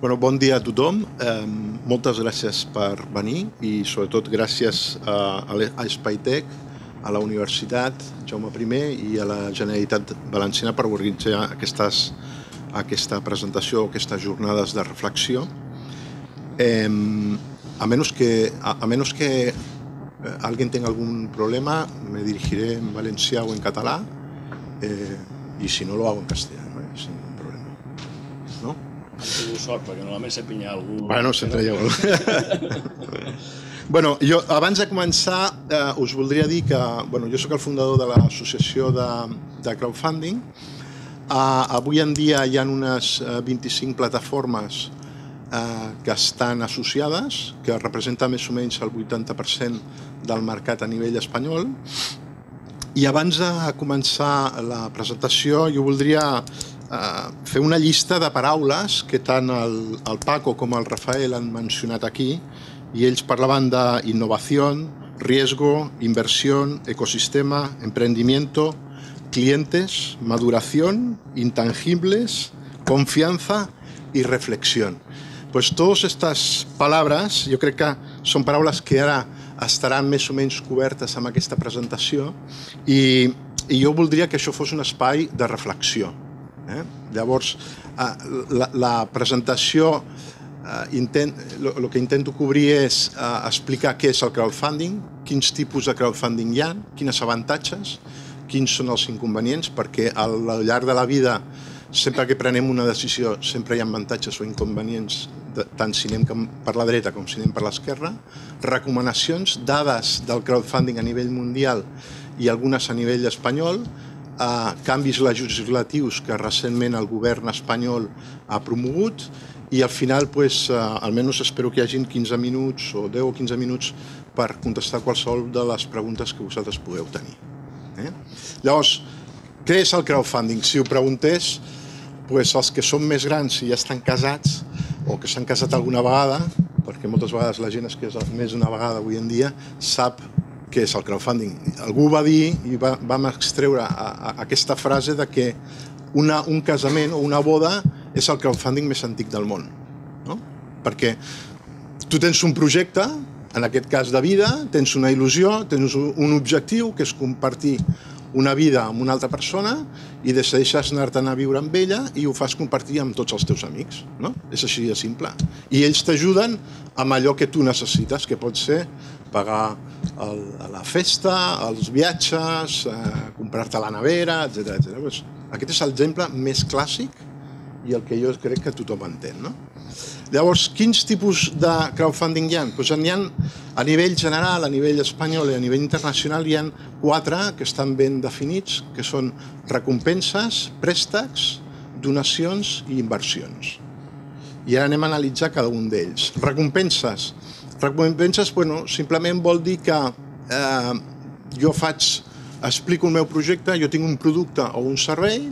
Bueno, bon dia a tothom. Eh, moltes gràcies per venir i sobretot gràcies a, a Spytech, a la Universitat Jaume I i a la Generalitat Valenciana per organitzar aquestes, aquesta presentació, aquestes jornades de reflexió. Eh, a menos que, a, a menos que eh, alguien tenga algún problema, me dirigiré en valencià o en català eh, y si no lo hago en castellano, eh, sin problema. No? Tingut sort, perquè normalment se pinya algú... Bueno, sempre hi ha Bueno, jo abans de començar eh, us voldria dir que bueno, jo sóc el fundador de l'associació de, de crowdfunding. Uh, avui en dia hi ha unes uh, 25 plataformes uh, que estan associades, que representen més o menys el 80% del mercat a nivell espanyol. I abans de començar la presentació jo voldria fer una llista de paraules que tant el, el Paco com el Rafael han mencionat aquí i ells parlaven d'innovació, riesgo, inversión, ecosistema, emprendimiento, clientes, maduración, intangibles, confianza y reflexión. Pues todas estas palabras, jo crec que són paraules que ara estaran més o menys cobertes amb aquesta presentació i, i jo voldria que això fos un espai de reflexió. Eh? Llavors, eh, la, la presentació Uh, intent, lo, que intento cobrir és uh, explicar què és el crowdfunding, quins tipus de crowdfunding hi ha, quines avantatges, quins són els inconvenients, perquè al, al llarg de la vida, sempre que prenem una decisió, sempre hi ha avantatges o inconvenients, de, tant si anem per la dreta com si anem per l'esquerra, recomanacions, dades del crowdfunding a nivell mundial i algunes a nivell espanyol, uh, canvis legislatius que recentment el govern espanyol ha promogut, i al final, pues, eh, almenys espero que hi hagin 15 minuts o 10 o 15 minuts per contestar qualsevol de les preguntes que vosaltres podeu tenir. Eh? Llavors, què és el crowdfunding? Si ho preguntés, pues, els que són més grans i ja estan casats o que s'han casat alguna vegada, perquè moltes vegades la gent es casa més d'una vegada avui en dia, sap què és el crowdfunding. Algú va dir i va, vam extreure a, a aquesta frase de que una, un casament o una boda és el crowdfunding més antic del món. No? Perquè tu tens un projecte, en aquest cas de vida, tens una il·lusió, tens un objectiu, que és compartir una vida amb una altra persona i decideixes anar-te'n a viure amb ella i ho fas compartir amb tots els teus amics. No? És així de simple. I ells t'ajuden amb allò que tu necessites, que pot ser pagar el, la festa, els viatges, eh, comprar-te la nevera, etc etc. Pues, aquest és l'exemple més clàssic i el que jo crec que tothom entén. No? Llavors, quins tipus de crowdfunding hi ha? Pues hi ha a nivell general, a nivell espanyol i a nivell internacional hi ha quatre que estan ben definits, que són recompenses, préstecs, donacions i inversions. I ara anem a analitzar cada un d'ells. Recompenses. Recompenses, bueno, simplement vol dir que eh, jo faig, explico el meu projecte, jo tinc un producte o un servei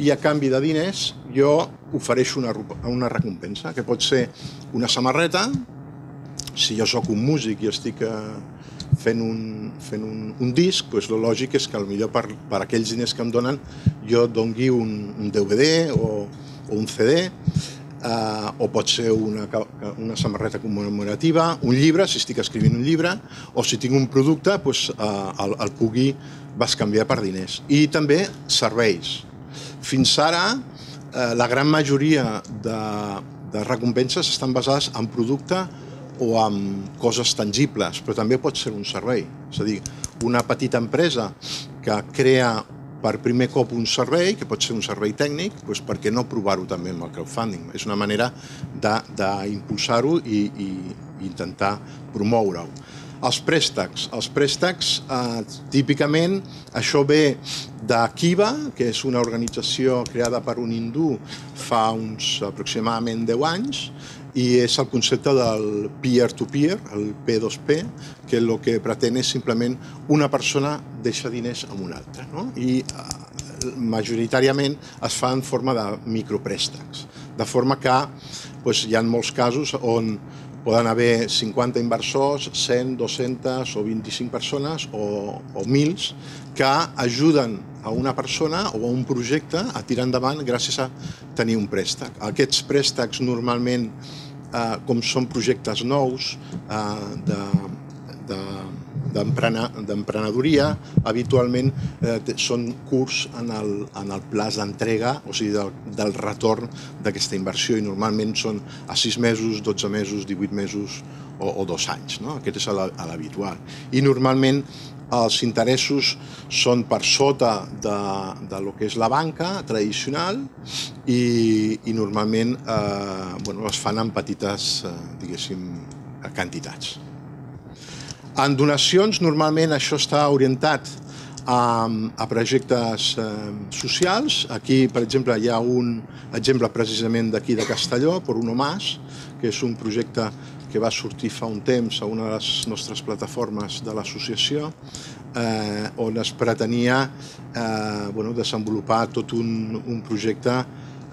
i a canvi de diners jo ofereixo una, una recompensa, que pot ser una samarreta, si jo sóc un músic i estic eh, fent un, fent un, un disc, doncs el lògic és que millor per, per aquells diners que em donen jo dongui un, un DVD o, o un CD, eh, o pot ser una, una samarreta commemorativa, un llibre, si estic escrivint un llibre, o si tinc un producte, doncs, eh, el, el pugui canviar per diners. I també serveis. Fins ara, eh, la gran majoria de, de recompenses estan basades en producte o en coses tangibles, però també pot ser un servei. És a dir, una petita empresa que crea per primer cop un servei, que pot ser un servei tècnic, doncs per què no provar-ho també amb el crowdfunding? És una manera d'impulsar-ho i, i intentar promoure-ho. Els préstecs. Els préstecs, eh, típicament, això ve de Kiva, que és una organització creada per un hindú fa uns aproximadament 10 anys, i és el concepte del peer-to-peer, -peer, el P2P, que el que pretén és simplement una persona deixa diners a una altra. No? I eh, majoritàriament es fa en forma de micropréstecs, de forma que doncs, hi ha molts casos on poden haver 50 inversors, 100, 200 o 25 persones o, o mils que ajuden a una persona o a un projecte a tirar endavant gràcies a tenir un préstec. Aquests préstecs normalment, eh, com són projectes nous eh, de, de, d'emprenedoria, habitualment eh, són curts en el, en el plaç d'entrega, o sigui, del, del retorn d'aquesta inversió, i normalment són a 6 mesos, 12 mesos, 18 mesos o, o dos anys. No? Aquest és l'habitual. I normalment els interessos són per sota de, de lo que és la banca tradicional i, i normalment eh, bueno, es fan en petites, eh, diguéssim, quantitats. En donacions, normalment això està orientat a, a projectes eh, socials. Aquí, per exemple, hi ha un exemple precisament d'aquí de Castelló, per Uno Mas, que és un projecte que va sortir fa un temps a una de les nostres plataformes de l'associació, eh, on es pretenia eh, bueno, desenvolupar tot un, un projecte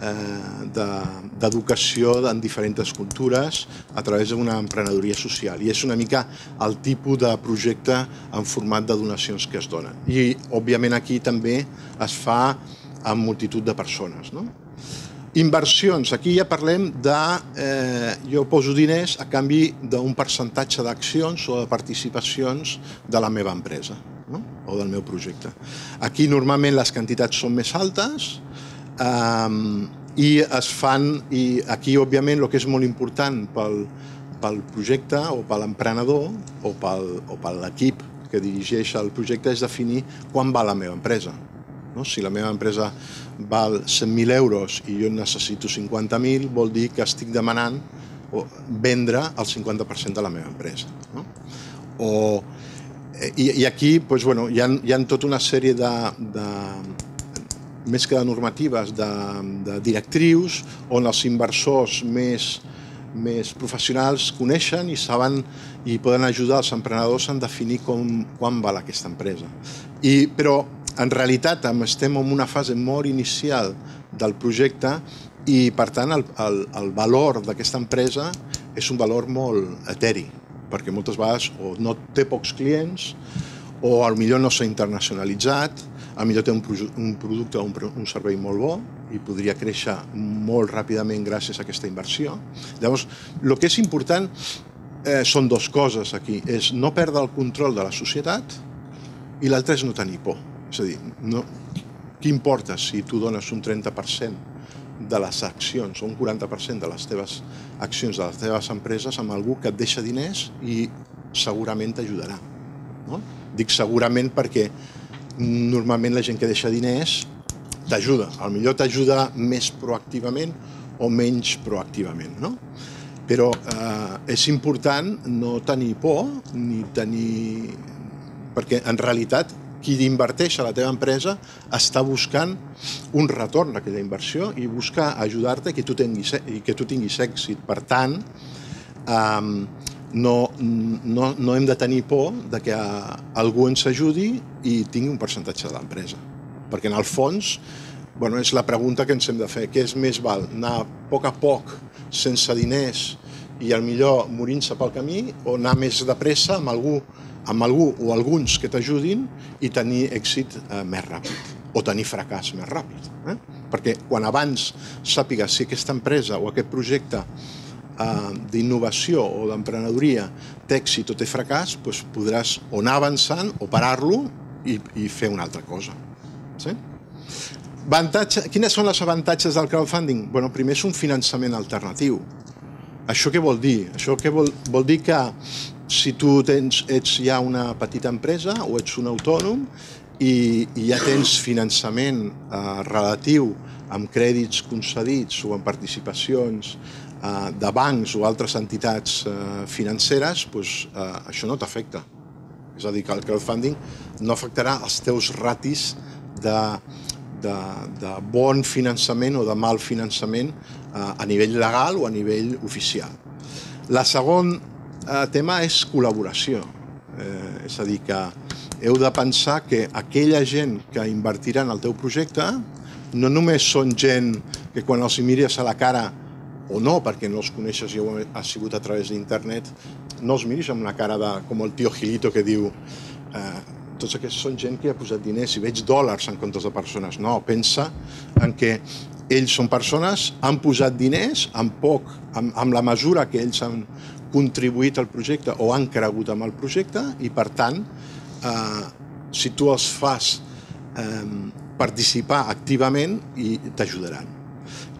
eh, d'educació de, en diferents cultures a través d'una emprenedoria social. I és una mica el tipus de projecte en format de donacions que es donen. I, òbviament, aquí també es fa amb multitud de persones. No? Inversions, aquí ja parlem de... Eh, jo poso diners a canvi d'un percentatge d'accions o de participacions de la meva empresa no? o del meu projecte. Aquí normalment les quantitats són més altes, Um, I es fan, i aquí òbviament el que és molt important pel, pel projecte o per l'emprenedor o per l'equip que dirigeix el projecte és definir quan va la meva empresa. No? Si la meva empresa val 100.000 euros i jo necessito 50.000, vol dir que estic demanant o vendre el 50% de la meva empresa. No? O, i, I aquí doncs, bueno, hi, ha, hi ha tota una sèrie de, de, més que de normatives, de, de directrius, on els inversors més, més professionals coneixen i saben i poden ajudar els emprenedors a definir com, quan val aquesta empresa. I, però, en realitat, estem en una fase molt inicial del projecte i, per tant, el, el, el valor d'aquesta empresa és un valor molt eteri, perquè moltes vegades o no té pocs clients o millor no s'ha internacionalitzat a millor té un, un producte o un, un servei molt bo i podria créixer molt ràpidament gràcies a aquesta inversió. Llavors, el que és important eh, són dues coses aquí. És no perdre el control de la societat i l'altre és no tenir por. És a dir, no, què importa si tu dones un 30% de les accions o un 40% de les teves accions de les teves empreses amb algú que et deixa diners i segurament t'ajudarà. No? Dic segurament perquè normalment la gent que deixa diners t'ajuda. Al millor t'ajuda més proactivament o menys proactivament, no? Però eh, és important no tenir por ni tenir... Perquè en realitat qui inverteix a la teva empresa està buscant un retorn d'aquella inversió i busca ajudar-te que tu tinguis, que tu tinguis èxit. Per tant, eh, no, no, no hem de tenir por de que algú ens ajudi i tingui un percentatge de l'empresa. Perquè en el fons bueno, és la pregunta que ens hem de fer. Què és més val? Anar a poc a poc, sense diners i al millor morint-se pel camí o anar més de pressa amb algú, amb algú o alguns que t'ajudin i tenir èxit eh, més ràpid o tenir fracàs més ràpid. Eh? Perquè quan abans sàpigues si aquesta empresa o aquest projecte eh, d'innovació o d'emprenedoria té èxit o té fracàs, doncs podràs o anar avançant o parar-lo i, i fer una altra cosa. Sí? Avantatge, quines són els avantatges del crowdfunding? Bueno, primer és un finançament alternatiu. Això què vol dir? Això què vol, vol dir que si tu tens, ets ja una petita empresa o ets un autònom i, i ja tens finançament eh, relatiu amb crèdits concedits o amb participacions eh, de bancs o altres entitats eh, financeres, doncs, eh, això no t'afecta. És a dir, que el crowdfunding no afectarà els teus ratis de, de, de bon finançament o de mal finançament eh, a nivell legal o a nivell oficial. La segon eh, tema és col·laboració. Eh, és a dir, que heu de pensar que aquella gent que invertirà en el teu projecte no només són gent que quan els mires a la cara o no, perquè no els coneixes i ho has sigut a través d'internet, no els miris amb la cara de, com el tio Gilito que diu eh, tots aquests són gent que ha posat diners i veig dòlars en comptes de persones. No, pensa en que ells són persones, han posat diners amb poc, amb, amb la mesura que ells han contribuït al projecte o han cregut amb el projecte i per tant eh, si tu els fas eh, participar activament i t'ajudaran.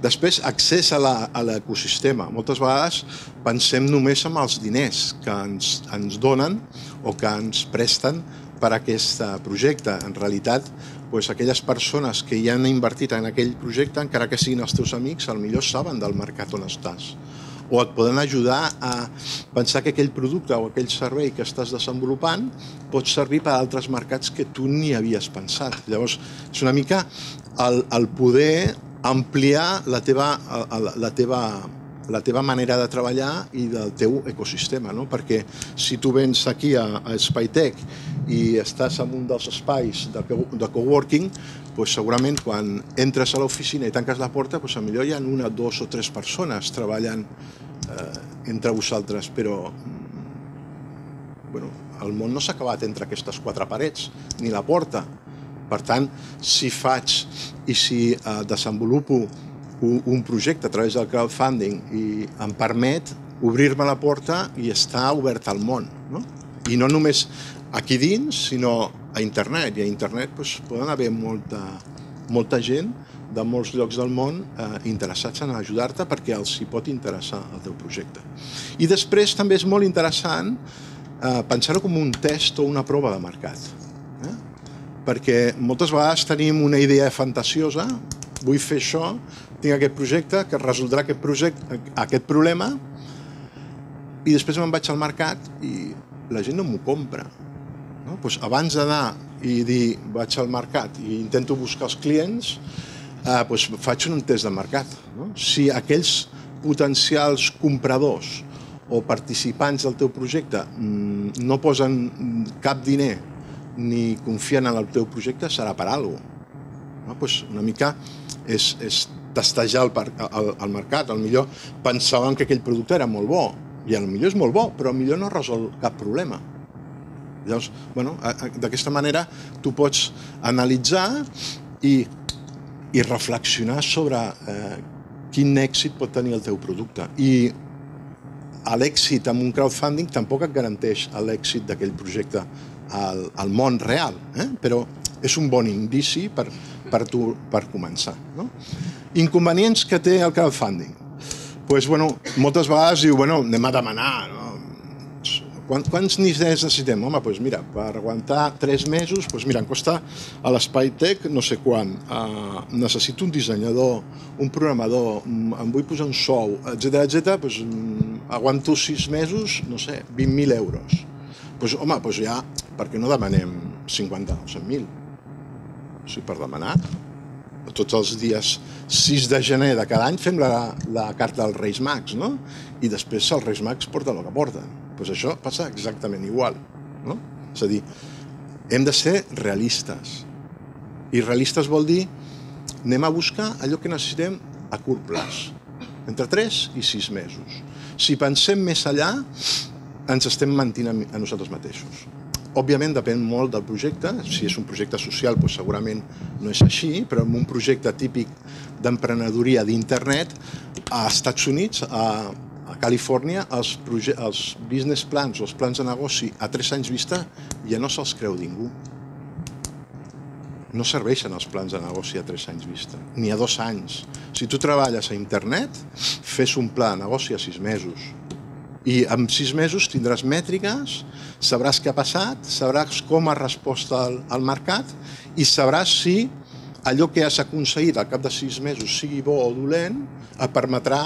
Després, accés a l'ecosistema. Moltes vegades pensem només en els diners que ens, ens donen o que ens presten per a aquest projecte. En realitat, doncs, aquelles persones que ja han invertit en aquell projecte, encara que siguin els teus amics, al millor saben del mercat on estàs o et poden ajudar a pensar que aquell producte o aquell servei que estàs desenvolupant pot servir per a altres mercats que tu ni havies pensat. Llavors, és una mica el, el poder ampliar la teva, la, la teva la teva manera de treballar i del teu ecosistema, no? perquè si tu vens aquí a, a Spytech i estàs en un dels espais de, de coworking, pues segurament quan entres a l'oficina i tanques la porta, pues millor hi ha una, dos o tres persones treballant eh, entre vosaltres, però bueno, el món no s'ha acabat entre aquestes quatre parets, ni la porta. Per tant, si faig i si eh, desenvolupo un, projecte a través del crowdfunding i em permet obrir-me la porta i estar obert al món. No? I no només aquí dins, sinó a internet. I a internet doncs, poden haver molta, molta gent de molts llocs del món eh, interessats en ajudar-te perquè els hi pot interessar el teu projecte. I després també és molt interessant eh, pensar-ho com un test o una prova de mercat. Eh? Perquè moltes vegades tenim una idea fantasiosa, vull fer això, tinc aquest projecte que resoldrà aquest, projecte, aquest problema i després me'n vaig al mercat i la gent no m'ho compra. No? Pues abans d'anar i dir vaig al mercat i intento buscar els clients, eh, pues faig un test de mercat. No? Si aquells potencials compradors o participants del teu projecte mm, no posen cap diner ni confien en el teu projecte, serà per alguna cosa. No? Pues una mica és, és testejar el, el, el mercat. Al millor pensaven que aquell producte era molt bo, i al millor és molt bo, però millor no resol cap problema. Llavors, bueno, d'aquesta manera tu pots analitzar i, i reflexionar sobre eh, quin èxit pot tenir el teu producte. I l'èxit amb un crowdfunding tampoc et garanteix l'èxit d'aquell projecte al, al món real, eh? però és un bon indici per, per tu per començar. No? Inconvenients que té el crowdfunding. pues, bueno, moltes vegades diu, bueno, anem a demanar, no? Quant, quants diners necessitem? Home, doncs mira, per aguantar tres mesos, doncs mira, em costa a l'Espai Tech no sé quan. Uh, necessito un dissenyador, un programador, um, em vull posar un sou, etc etc. doncs aguanto sis mesos, no sé, 20.000 euros. Doncs home, doncs ja, per què no demanem 50 o 100.000? O sigui, per demanar tots els dies 6 de gener de cada any fem la, la carta dels Reis Mags, no? I després els Reis Mags porten el que porten. Doncs pues això passa exactament igual, no? És a dir, hem de ser realistes. I realistes vol dir anem a buscar allò que necessitem a curt plaç, entre 3 i 6 mesos. Si pensem més allà, ens estem mentint a nosaltres mateixos. Òbviament depèn molt del projecte, si és un projecte social doncs segurament no és així, però en un projecte típic d'emprenedoria d'internet, a Estats Units, a, a Califòrnia, els, els business plans o els plans de negoci a tres anys vista ja no se'ls creu ningú. No serveixen els plans de negoci a tres anys vista, ni a dos anys. Si tu treballes a internet, fes un pla de negoci a sis mesos, i en sis mesos tindràs mètriques, sabràs què ha passat, sabràs com ha respost al, al mercat i sabràs si allò que has aconseguit al cap de sis mesos, sigui bo o dolent, et permetrà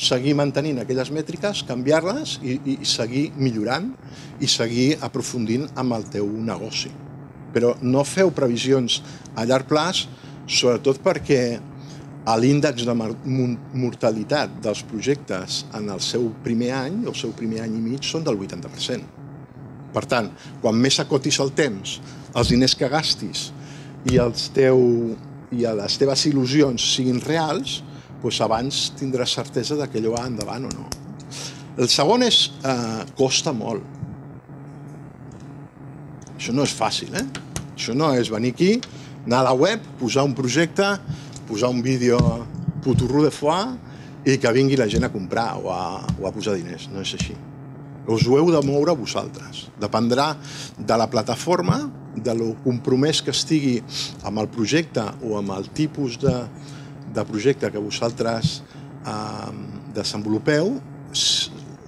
seguir mantenint aquelles mètriques, canviar-les i, i, i seguir millorant i seguir aprofundint amb el teu negoci. Però no feu previsions a llarg plaç, sobretot perquè l'índex de mortalitat dels projectes en el seu primer any, o el seu primer any i mig, són del 80%. Per tant, quan més acotis el temps, els diners que gastis i, els teu, i les teves il·lusions siguin reals, doncs abans tindràs certesa de que allò va endavant o no. El segon és, eh, costa molt. Això no és fàcil, eh? Això no és venir aquí, anar a la web, posar un projecte, posar un vídeo puturro de foie i que vingui la gent a comprar o a, o a posar diners. No és així. Us ho heu de moure vosaltres. Dependrà de la plataforma, de lo compromès que estigui amb el projecte o amb el tipus de, de projecte que vosaltres eh, desenvolupeu,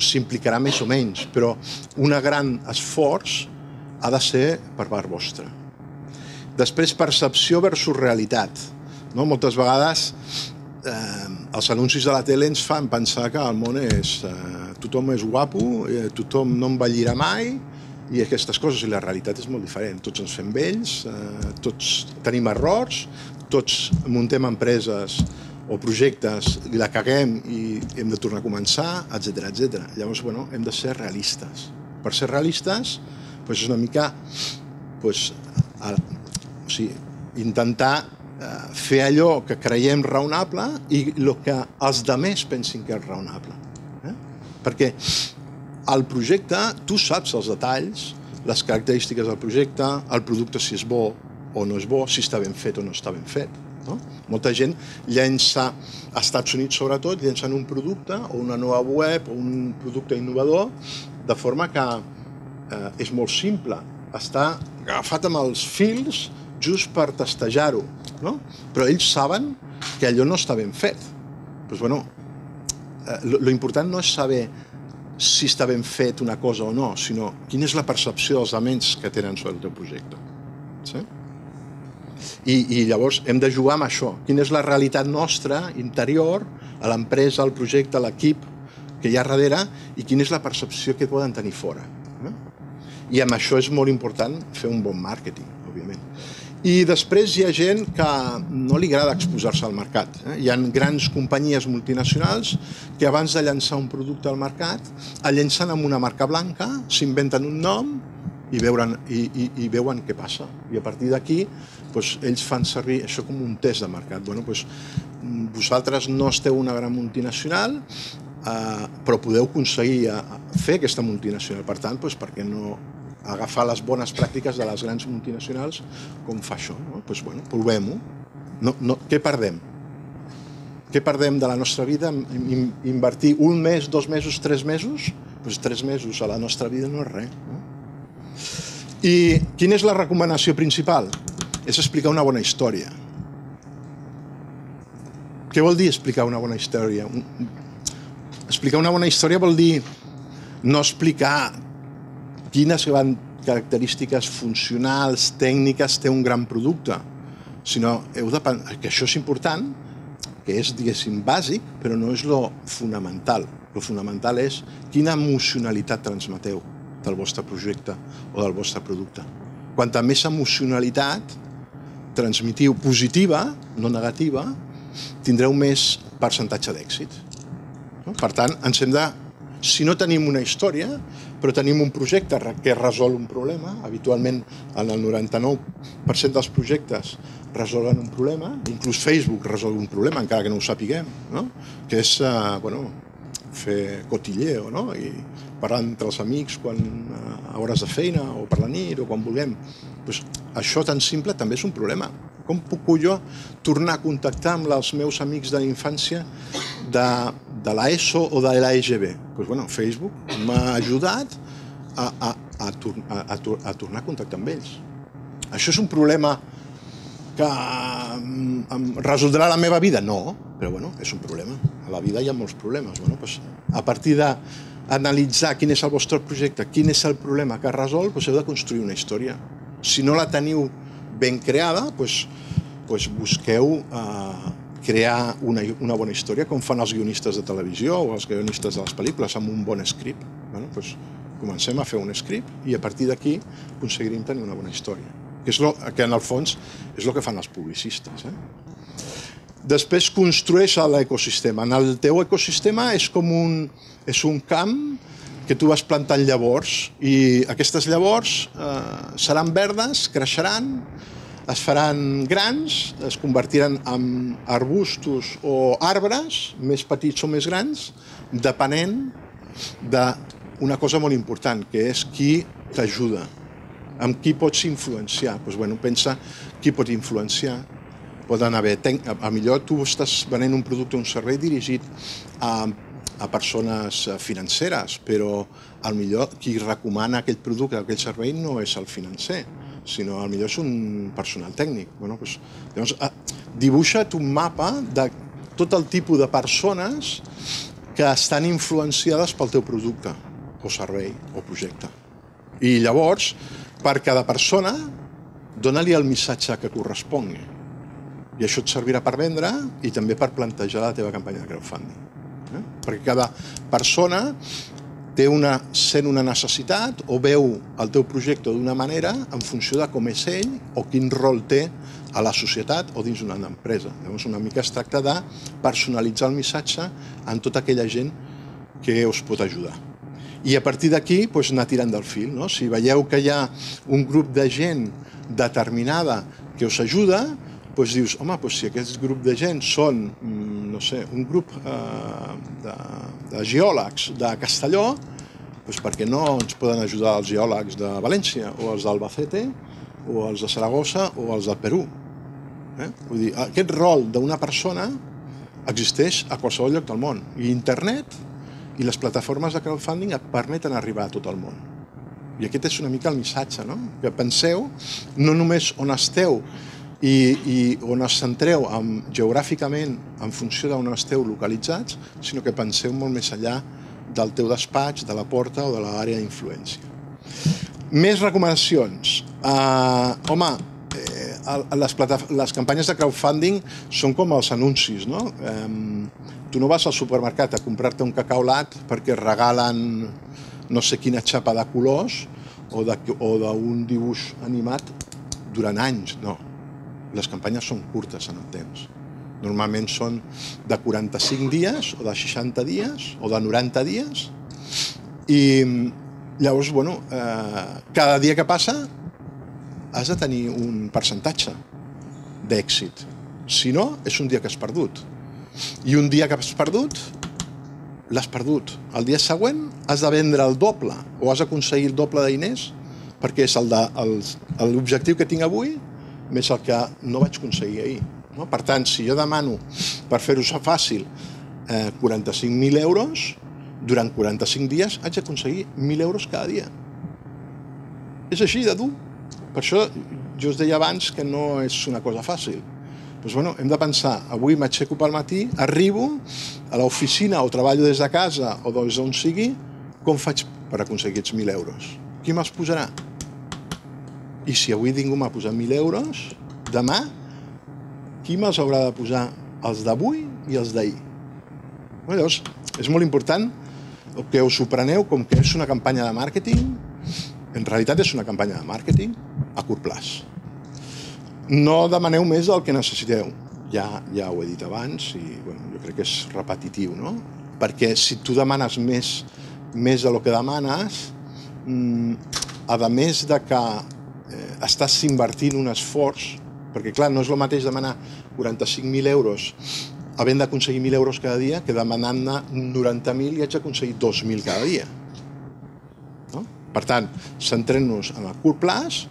s'implicarà més o menys, però un gran esforç ha de ser per part vostra. Després, percepció versus realitat. No? Moltes vegades eh, els anuncis de la tele ens fan pensar que el món és... Eh, tothom és guapo, eh, tothom no envellirà mai, i aquestes coses, i la realitat és molt diferent. Tots ens fem vells, eh, tots tenim errors, tots muntem empreses o projectes i la caguem i hem de tornar a començar, etc etc. Llavors, bueno, hem de ser realistes. Per ser realistes, doncs és una mica doncs, a, o sigui, intentar fer allò que creiem raonable i el que els demés pensin que és raonable. Eh? Perquè el projecte, tu saps els detalls, les característiques del projecte, el producte si és bo o no és bo, si està ben fet o no està ben fet. No? Molta gent llença, als Estats Units sobretot, llencen un producte o una nova web o un producte innovador de forma que eh, és molt simple. Està agafat amb els fils just per testejar-ho, no? però ells saben que allò no està ben fet. Pues, bueno, eh, lo, lo important no és saber si està ben fet una cosa o no, sinó quina és la percepció dels aments que tenen sobre el teu projecte. Sí? I, I llavors hem de jugar amb això. Quina és la realitat nostra, interior, a l'empresa, al projecte, a l'equip que hi ha darrere i quina és la percepció que poden tenir fora. Eh? I amb això és molt important fer un bon màrqueting, òbviament. I després hi ha gent que no li agrada exposar-se al mercat. Eh? Hi ha grans companyies multinacionals que abans de llançar un producte al mercat el llencen amb una marca blanca, s'inventen un nom i veuen, i, i, i veuen què passa. I a partir d'aquí doncs, ells fan servir això com un test de mercat. Bueno, doncs, vosaltres no esteu una gran multinacional, eh, però podeu aconseguir a fer aquesta multinacional. Per tant, doncs, per què no agafar les bones pràctiques de les grans multinacionals com fa això? No? Doncs, bueno, provem-ho. No, no, què perdem? Què perdem de la nostra vida? Invertir un mes, dos mesos, tres mesos? Doncs tres mesos a la nostra vida no és res. No? I quina és la recomanació principal? És explicar una bona història. Què vol dir explicar una bona història? Explicar una bona història vol dir no explicar quines característiques funcionals, tècniques té un gran producte, sinó heu de, que això és important, que és, diguéssim, bàsic, però no és lo fonamental. Lo fonamental és quina emocionalitat transmeteu del vostre projecte o del vostre producte. Quanta més emocionalitat transmitiu positiva, no negativa, tindreu més percentatge d'èxit. Per tant, ens hem de... Si no tenim una història, però tenim un projecte que resol un problema, habitualment en el 99% dels projectes resolen un problema, inclús Facebook resol un problema, encara que no ho sapiguem, no? que és uh, bueno, fer cotilleo, no? i parlar entre els amics quan a hores de feina o per la nit o quan vulguem. Pues això tan simple també és un problema. Com puc jo tornar a contactar amb els meus amics de la infància de, de l'ESO o de l'EGB? Pues, bueno, Facebook m'ha ajudat a, a, a, a, a, a tornar a contactar amb ells. Això és un problema que mm, em resoldrà la meva vida? No, però bueno, és un problema. A la vida hi ha molts problemes. Bueno, pues, a partir de analitzar quin és el vostre projecte, quin és el problema que resol, doncs heu de construir una història. Si no la teniu ben creada, doncs, doncs busqueu eh, crear una, una bona història, com fan els guionistes de televisió o els guionistes de les pel·lícules, amb un bon script. Bueno, doncs, comencem a fer un script i a partir d'aquí aconseguirem tenir una bona història. Que, és lo, que en el fons és el que fan els publicistes. Eh? Després construeix l'ecosistema. En el teu ecosistema és com un, és un camp que tu vas plantant llavors i aquestes llavors eh, seran verdes, creixeran, es faran grans, es convertiran en arbustos o arbres, més petits o més grans, depenent d'una cosa molt important, que és qui t'ajuda amb qui pots influenciar? Doncs, bueno, pensa qui pot influenciar. Poden haver... A, millor tu estàs venent un producte o un servei dirigit a, a persones financeres, però al millor qui recomana aquell producte, aquell servei, no és el financer, sinó al millor és un personal tècnic. Bueno, doncs, llavors, dibuixa't un mapa de tot el tipus de persones que estan influenciades pel teu producte o servei o projecte. I llavors, per cada persona, dona-li el missatge que correspongui. I això et servirà per vendre i també per plantejar la teva campanya de crowdfunding. Eh? Perquè cada persona té una, sent una necessitat o veu el teu projecte d'una manera en funció de com és ell o quin rol té a la societat o dins d'una empresa. Llavors, una mica es tracta de personalitzar el missatge en tota aquella gent que us pot ajudar. I a partir d'aquí doncs, anar tirant del fil. No? Si veieu que hi ha un grup de gent determinada que us ajuda, doncs dius, home, doncs si aquest grup de gent són, mm, no sé, un grup eh, de, de geòlegs de Castelló, doncs per què no ens poden ajudar els geòlegs de València, o els d'Albacete, o els de Saragossa, o els del Perú. Eh? Vull dir, aquest rol d'una persona existeix a qualsevol lloc del món. I internet i les plataformes de crowdfunding et permeten arribar a tot el món. I aquest és una mica el missatge, no? Que penseu no només on esteu i, i on us centreu amb, geogràficament en funció d'on esteu localitzats, sinó que penseu molt més enllà del teu despatx, de la porta o de l'àrea d'influència. Més recomanacions. Uh, home, eh, les, les campanyes de crowdfunding són com els anuncis, no? Um, tu no vas al supermercat a comprar-te un cacaulat perquè regalen no sé quina xapa de colors o d'un dibuix animat durant anys, no les campanyes són curtes en el temps. Normalment són de 45 dies, o de 60 dies, o de 90 dies, i llavors, bueno, eh, cada dia que passa has de tenir un percentatge d'èxit. Si no, és un dia que has perdut. I un dia que has perdut, l'has perdut. El dia següent has de vendre el doble o has aconseguit el doble de diners perquè és l'objectiu que tinc avui més el que no vaig aconseguir ahir. No? Per tant, si jo demano, per fer-ho fàcil, eh, 45.000 euros, durant 45 dies haig d'aconseguir 1.000 euros cada dia. És així de dur. Per això jo us deia abans que no és una cosa fàcil. Doncs, bueno, hem de pensar, avui m'aixeco pel matí, arribo a l'oficina o treballo des de casa o des d'on sigui, com faig per aconseguir aquests 1.000 euros? Qui me'ls posarà? I si avui ningú m'ha posat 1.000 euros, demà, qui me'ls haurà de posar? Els d'avui i els d'ahir. Llavors, és molt important que us ho preneu com que és una campanya de màrqueting, en realitat és una campanya de màrqueting a curt plaç. No demaneu més del que necessiteu. Ja, ja ho he dit abans i bueno, jo crec que és repetitiu, no? Perquè si tu demanes més, més del que demanes, mm, a més de que estàs invertint un esforç, perquè clar, no és el mateix demanar 45.000 euros havent d'aconseguir 1.000 euros cada dia que demanant-ne 90.000 i haig d'aconseguir 2.000 cada dia. No? Per tant, centrem-nos en el curt plaç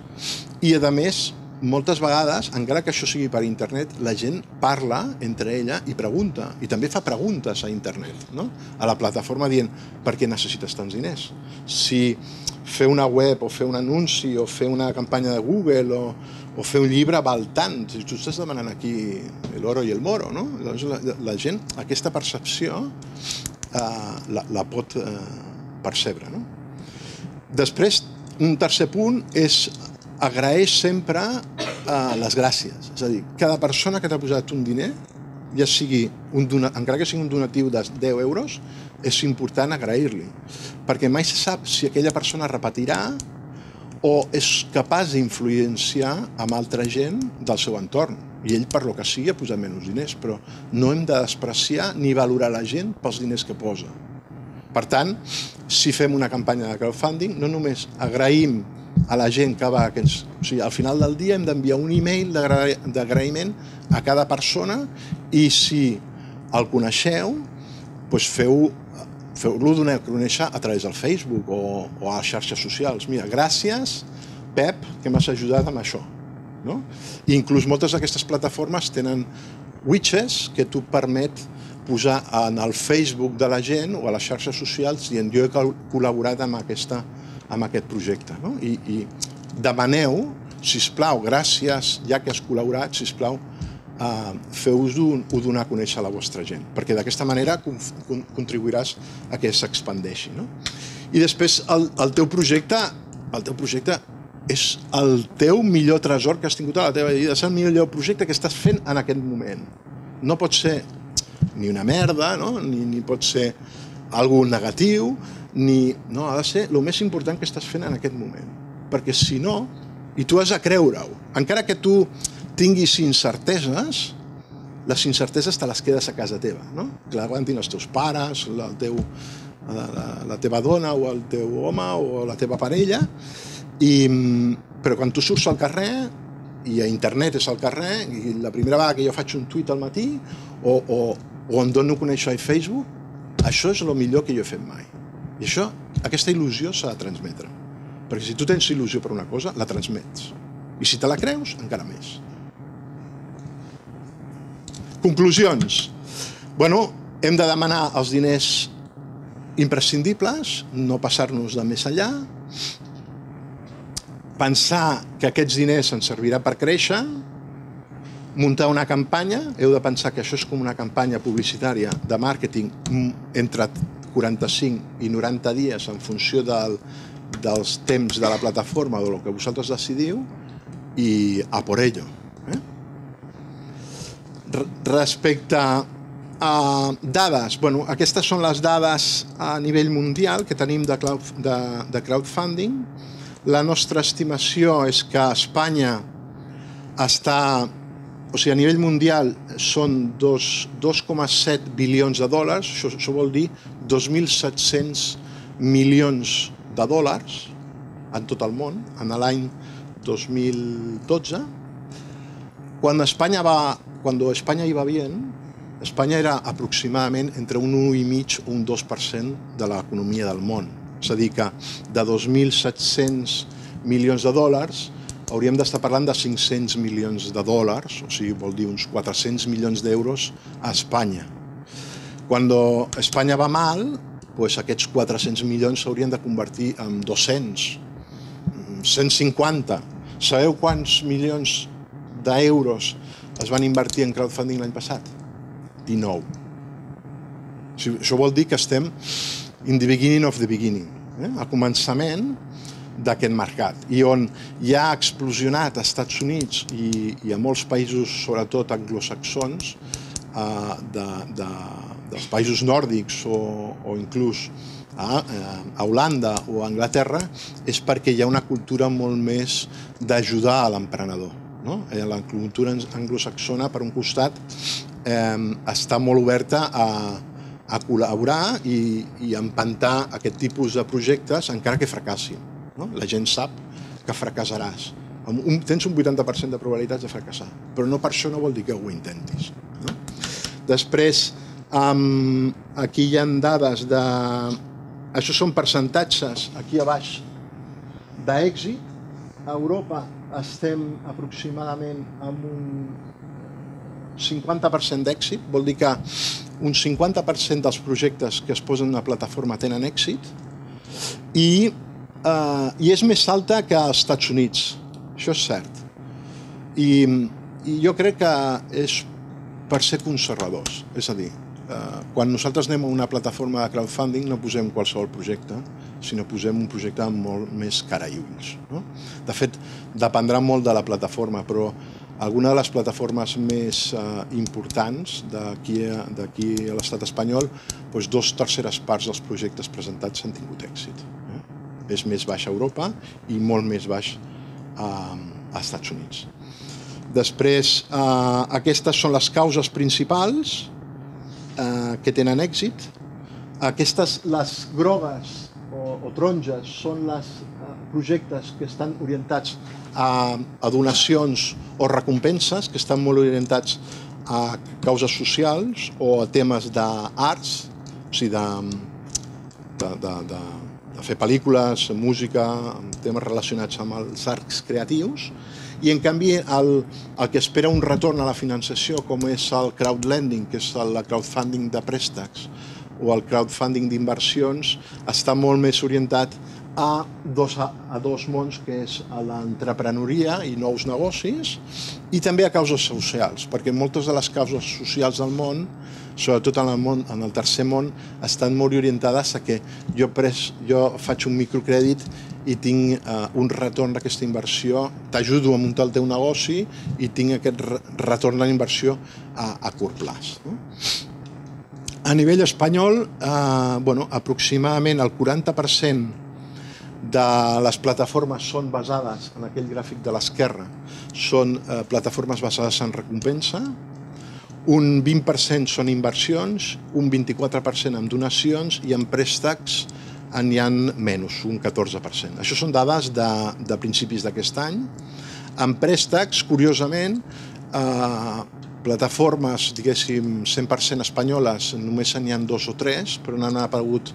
i, a més, moltes vegades, encara que això sigui per internet, la gent parla entre ella i pregunta, i també fa preguntes a internet, no? a la plataforma dient per què necessites tants diners. Si fer una web o fer un anunci o fer una campanya de Google o, o fer un llibre val tant. Si tu estàs demanant aquí l'oro i el moro, no? Llavors la, la gent aquesta percepció eh, la, la pot eh, percebre. No? Després, un tercer punt és agraeix sempre eh, les gràcies. És a dir, cada persona que t'ha posat un diner, ja sigui un donat, encara que sigui un donatiu de 10 euros, és important agrair-li, perquè mai se sap si aquella persona repetirà o és capaç d'influenciar amb altra gent del seu entorn. I ell, per lo que sigui, ha posat menys diners, però no hem de despreciar ni valorar la gent pels diners que posa. Per tant, si fem una campanya de crowdfunding, no només agraïm a la gent que va... Que ens, o sigui, al final del dia hem d'enviar un e-mail d'agraïment a cada persona i si el coneixeu, doncs feu feu-lo donar a conèixer a través del Facebook o, o a les xarxes socials. Mira, gràcies Pep, que m'has ajudat amb això. No? I inclús moltes d'aquestes plataformes tenen widgets que tu permet posar en el Facebook de la gent o a les xarxes socials dient jo he col·laborat amb, aquesta, amb aquest projecte. No? I, I demaneu, si us plau, gràcies, ja que has col·laborat, si us uh, feu-ho donar a conèixer a la vostra gent, perquè d'aquesta manera contribuiràs a que s'expandeixi. No? I després el, el teu projecte el teu projecte és el teu millor tresor que has tingut a la teva vida, és el millor projecte que estàs fent en aquest moment. No pot ser ni una merda, no? ni, ni pot ser algo negatiu, ni... No, ha de ser el més important que estàs fent en aquest moment. Perquè si no, i tu has de creure-ho, encara que tu tinguis incerteses, les incerteses te les quedes a casa teva, no? Que l'aguantin els teus pares, el teu, la, la, la teva dona o el teu home o la teva parella, i, però quan tu surts al carrer, i a internet és al carrer, i la primera vegada que jo faig un tuit al matí, o, o, o em dono a conèixer a Facebook, això és el millor que jo he fet mai. I això, aquesta il·lusió s'ha de transmetre. Perquè si tu tens il·lusió per una cosa, la transmets. I si te la creus, encara més. Conclusions. Bueno, hem de demanar els diners imprescindibles, no passar-nos de més allà, pensar que aquests diners ens servirà per créixer, muntar una campanya, heu de pensar que això és com una campanya publicitària de màrqueting entre 45 i 90 dies en funció del, dels temps de la plataforma o del que vosaltres decidiu i a por ello. Eh? Respecte a dades, bueno, aquestes són les dades a nivell mundial que tenim de, cloud, de, de crowdfunding. La nostra estimació és que Espanya està, o sigui, a nivell mundial són 2,7 bilions de dòlars, això, això vol dir 2.700 milions de dòlars en tot el món, en l'any 2012. Quan Espanya va, quan Espanya iba bien, Espanya era aproximadament entre un 1,5 o un 2% de l'economia del món és a dir, que de 2.700 milions de dòlars hauríem d'estar parlant de 500 milions de dòlars, o sigui, vol dir uns 400 milions d'euros a Espanya. Quan Espanya va mal, pues aquests 400 milions s'haurien de convertir en 200, 150. Sabeu quants milions d'euros es van invertir en crowdfunding l'any passat? 19. Això vol dir que estem in the beginning of the beginning, eh? al començament d'aquest mercat, i on ja ha explosionat als Estats Units i, i a molts països, sobretot anglosaxons, eh, de, de, dels països nòrdics o, o inclús a, a Holanda o a Anglaterra, és perquè hi ha una cultura molt més d'ajudar a l'emprenedor. No? Eh, la cultura anglosaxona, per un costat, eh, està molt oberta a, a col·laborar i, i empantar aquest tipus de projectes encara que fracassin. No? La gent sap que fracassaràs. Un, tens un 80% de probabilitats de fracassar, però no per això no vol dir que ho intentis. No? Després, um, aquí hi ha dades de... Això són percentatges, aquí a baix, d'èxit. A Europa estem aproximadament amb un 50% d'èxit, vol dir que un 50% dels projectes que es posen a la plataforma tenen èxit i, eh, i és més alta que als Estats Units. Això és cert. I, i jo crec que és per ser conservadors. És a dir, quan nosaltres anem a una plataforma de crowdfunding no posem qualsevol projecte, sinó posem un projecte amb molt més cara i ulls. No? De fet, dependrà molt de la plataforma, però alguna de les plataformes més eh, importants d'aquí a l'estat espanyol, doncs dos terceres parts dels projectes presentats han tingut èxit. Eh? És més baix a Europa i molt més baix a, a Estats Units. Després, eh, aquestes són les causes principals eh, que tenen èxit. Aquestes, les grogues o, o taronges, són les eh, projectes que estan orientats a, a donacions o recompenses que estan molt orientats a causes socials o a temes d'arts, o sigui, de, de, de, de, a fer pel·lícules, música, temes relacionats amb els arcs creatius, i en canvi el, el que espera un retorn a la finançació, com és el crowdlending, que és el crowdfunding de préstecs, o el crowdfunding d'inversions, està molt més orientat a dos, a dos mons, que és l'entreprenoria i nous negocis, i també a causes socials, perquè moltes de les causes socials del món, sobretot en el, món, en el tercer món, estan molt orientades a que jo, pres, jo faig un microcrèdit i tinc uh, un retorn d'aquesta inversió, t'ajudo a muntar el teu negoci i tinc aquest retorn de la inversió a, a curt plaç. No? A nivell espanyol, eh, bueno, aproximadament el 40% de les plataformes són basades en aquell gràfic de l'esquerra, són eh, plataformes basades en recompensa, un 20% són inversions, un 24% en donacions i en préstecs n'hi ha menys, un 14%. Això són dades de, de principis d'aquest any. En préstecs, curiosament, eh, plataformes, diguéssim, 100% espanyoles, només n'hi ha dos o tres, però n'han aparegut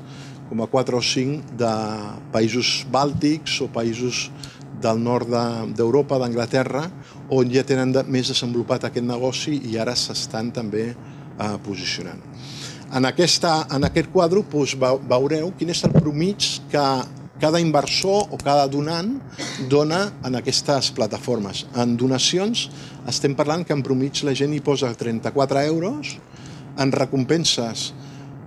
com a 4 o 5 de països bàltics o països del nord d'Europa, de, d'Anglaterra, on ja tenen més desenvolupat aquest negoci i ara s'estan també eh, posicionant. En, aquesta, en aquest quadre doncs, veureu quin és el promig que cada inversor o cada donant dona en aquestes plataformes. En donacions estem parlant que en promig la gent hi posa 34 euros, en recompenses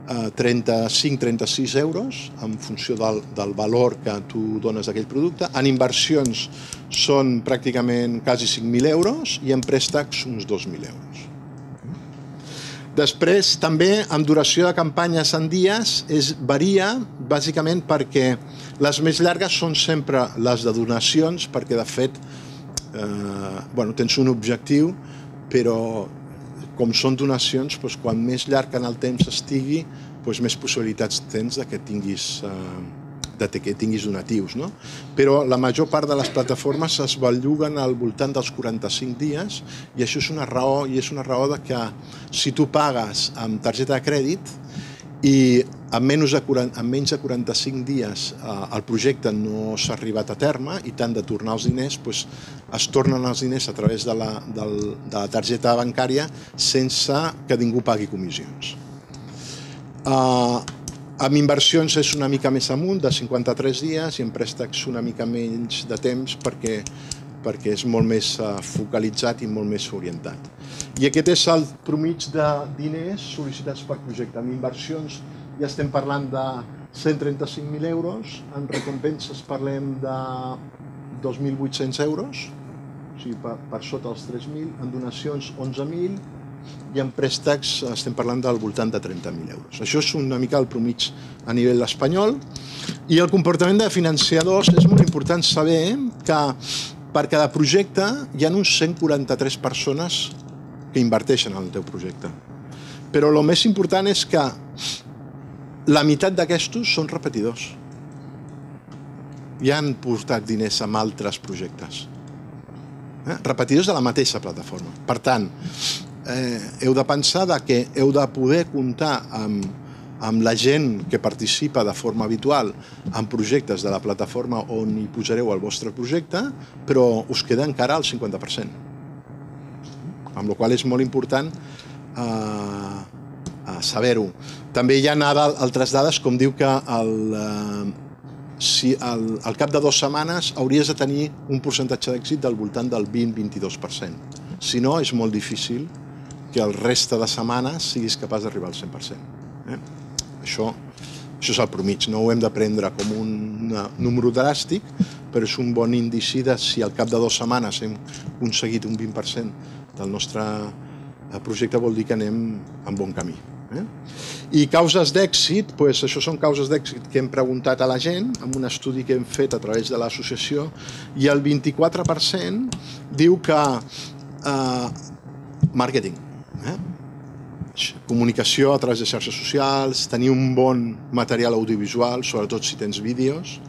35-36 eh, euros en funció del, del valor que tu dones d'aquell producte. En inversions són pràcticament quasi 5.000 euros i en préstecs uns 2.000 euros. Després, també, amb duració de campanyes en dies, és, varia bàsicament perquè les més llargues són sempre les de donacions, perquè, de fet, eh, bueno, tens un objectiu, però com són donacions, doncs, quan més llarg en el temps estigui, doncs, més possibilitats tens de que tinguis, eh, de que tinguis donatius. No? Però la major part de les plataformes es belluguen al voltant dels 45 dies i això és una raó, i és una raó de que si tu pagues amb targeta de crèdit i en, menys de 40, en menys de 45 dies eh, el projecte no s'ha arribat a terme i t'han de tornar els diners, doncs es tornen els diners a través de la, del, de la targeta bancària sense que ningú pagui comissions. Eh, amb inversions és una mica més amunt, de 53 dies, i en préstecs una mica menys de temps perquè perquè és molt més uh, focalitzat i molt més orientat. I aquest és el promig de diners sol·licitats per projecte. En inversions ja estem parlant de 135.000 euros, en recompenses parlem de 2.800 euros, o sigui, per, per sota els 3.000, en donacions 11.000 i en préstecs estem parlant del voltant de 30.000 euros. Això és una mica el promig a nivell espanyol. I el comportament de financiadors és molt important saber que per cada projecte hi ha uns 143 persones que inverteixen en el teu projecte. Però el més important és que la meitat d'aquestos són repetidors. Ja han portat diners amb altres projectes. Eh? Repetidors de la mateixa plataforma. Per tant, eh, heu de pensar de que heu de poder comptar amb amb la gent que participa de forma habitual en projectes de la plataforma on hi posareu el vostre projecte, però us queda encara el 50%. Amb la qual és molt important eh, eh, saber-ho. També hi ha altres dades, com diu que el, eh, si al, al cap de dues setmanes hauries de tenir un percentatge d'èxit del voltant del 20-22%. Si no, és molt difícil que el reste de setmanes siguis capaç d'arribar al 100%. Eh? Això, això és el promig, no ho hem de prendre com un número dràstic, però és un bon indici de si al cap de dues setmanes hem aconseguit un 20% del nostre eh, projecte vol dir que anem en bon camí. Eh? I causes d'èxit, doncs això són causes d'èxit que hem preguntat a la gent amb un estudi que hem fet a través de l'associació i el 24% diu que eh, màrqueting. Eh? comunicació a través de xarxes socials, tenir un bon material audiovisual, sobretot si tens vídeos.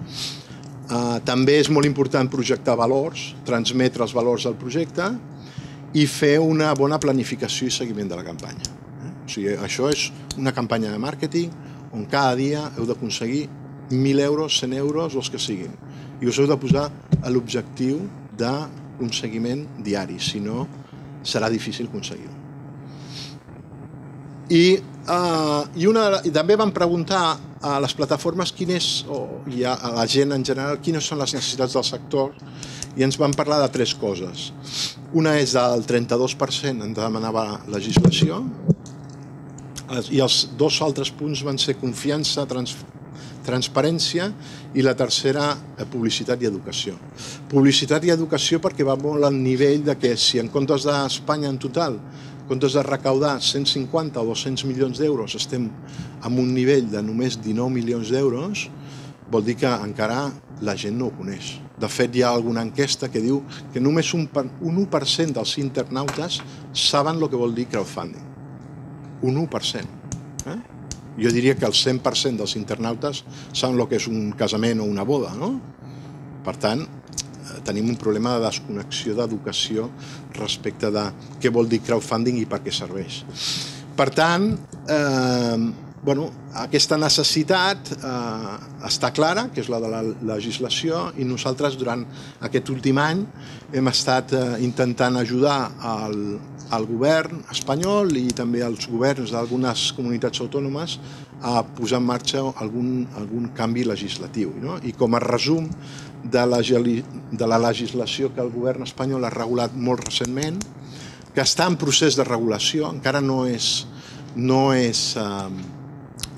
Uh, també és molt important projectar valors, transmetre els valors del projecte i fer una bona planificació i seguiment de la campanya. Eh? O sigui, això és una campanya de màrqueting on cada dia heu d'aconseguir 1.000 euros, 100 euros, els que siguin. I us heu de posar a l'objectiu d'un seguiment diari, si no serà difícil aconseguir-ho. I, uh, i, una, I també vam preguntar a les plataformes quines, o i a, a la gent en general, quines són les necessitats del sector i ens van parlar de tres coses. Una és del 32%, ens demanava legislació, i els dos altres punts van ser confiança, trans, transparència i la tercera, eh, publicitat i educació. Publicitat i educació perquè va molt al nivell de que si en comptes d'Espanya en total, comptes de recaudar 150 o 200 milions d'euros, estem en un nivell de només 19 milions d'euros, vol dir que encara la gent no ho coneix. De fet, hi ha alguna enquesta que diu que només un, un 1% dels internautes saben el que vol dir crowdfunding un 1%. Eh? Jo diria que el 100% dels internautes saben el que és un casament o una boda, no? Per tant, tenim un problema de desconnexió d'educació respecte de què vol dir crowdfunding i per què serveix. Per tant, eh, bueno, aquesta necessitat eh, està clara, que és la de la legislació, i nosaltres durant aquest últim any hem estat eh, intentant ajudar al, al govern espanyol i també als governs d'algunes comunitats autònomes a posar en marxa algun, algun canvi legislatiu. No? I com a resum de la, de la legislació que el govern espanyol ha regulat molt recentment, que està en procés de regulació, encara no és, no és eh,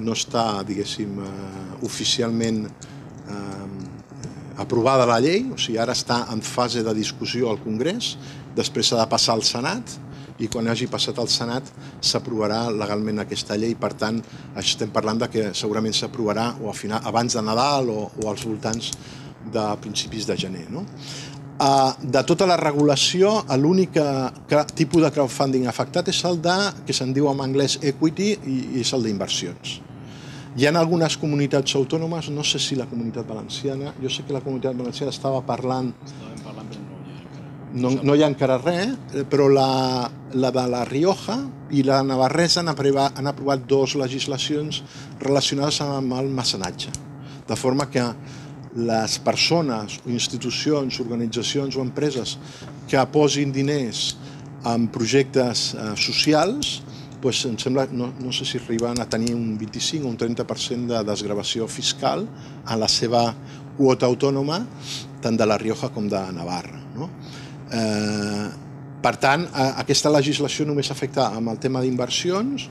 no està, diguéssim, eh, oficialment eh, aprovada la llei, o sigui, ara està en fase de discussió al Congrés, després s'ha de passar al Senat, i quan hagi passat al Senat s'aprovarà legalment aquesta llei. Per tant, estem parlant de que segurament s'aprovarà o a final, abans de Nadal o, o als voltants de principis de gener. No? Uh, de tota la regulació, l'únic tipus de crowdfunding afectat és el de, que se'n diu en anglès equity, i, i és el d'inversions. Hi ha algunes comunitats autònomes, no sé si la comunitat valenciana, jo sé que la comunitat valenciana estava parlant... Estàvem parlant, no. No, hi ha encara res, eh, però la, la de la Rioja i la Navarresa han aprovat, han aprovat dos legislacions relacionades amb el mecenatge. De forma que les persones, institucions, organitzacions o empreses que posin diners en projectes eh, socials doncs em sembla, no, no sé si arriben a tenir un 25 o un 30% de desgravació fiscal en la seva quota autònoma, tant de la Rioja com de Navarra. No? Eh, per tant, aquesta legislació només afecta amb el tema d'inversions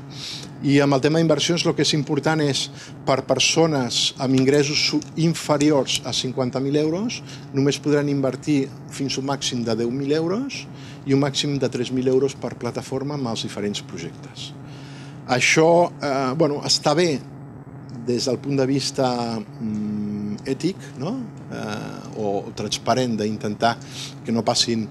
i amb el tema d'inversions el que és important és per persones amb ingressos inferiors a 50.000 euros només podran invertir fins un màxim de 10.000 euros i un màxim de 3.000 euros per plataforma amb els diferents projectes. Això eh, bueno, està bé des del punt de vista mm, ètic no? eh, o transparent d'intentar que no passin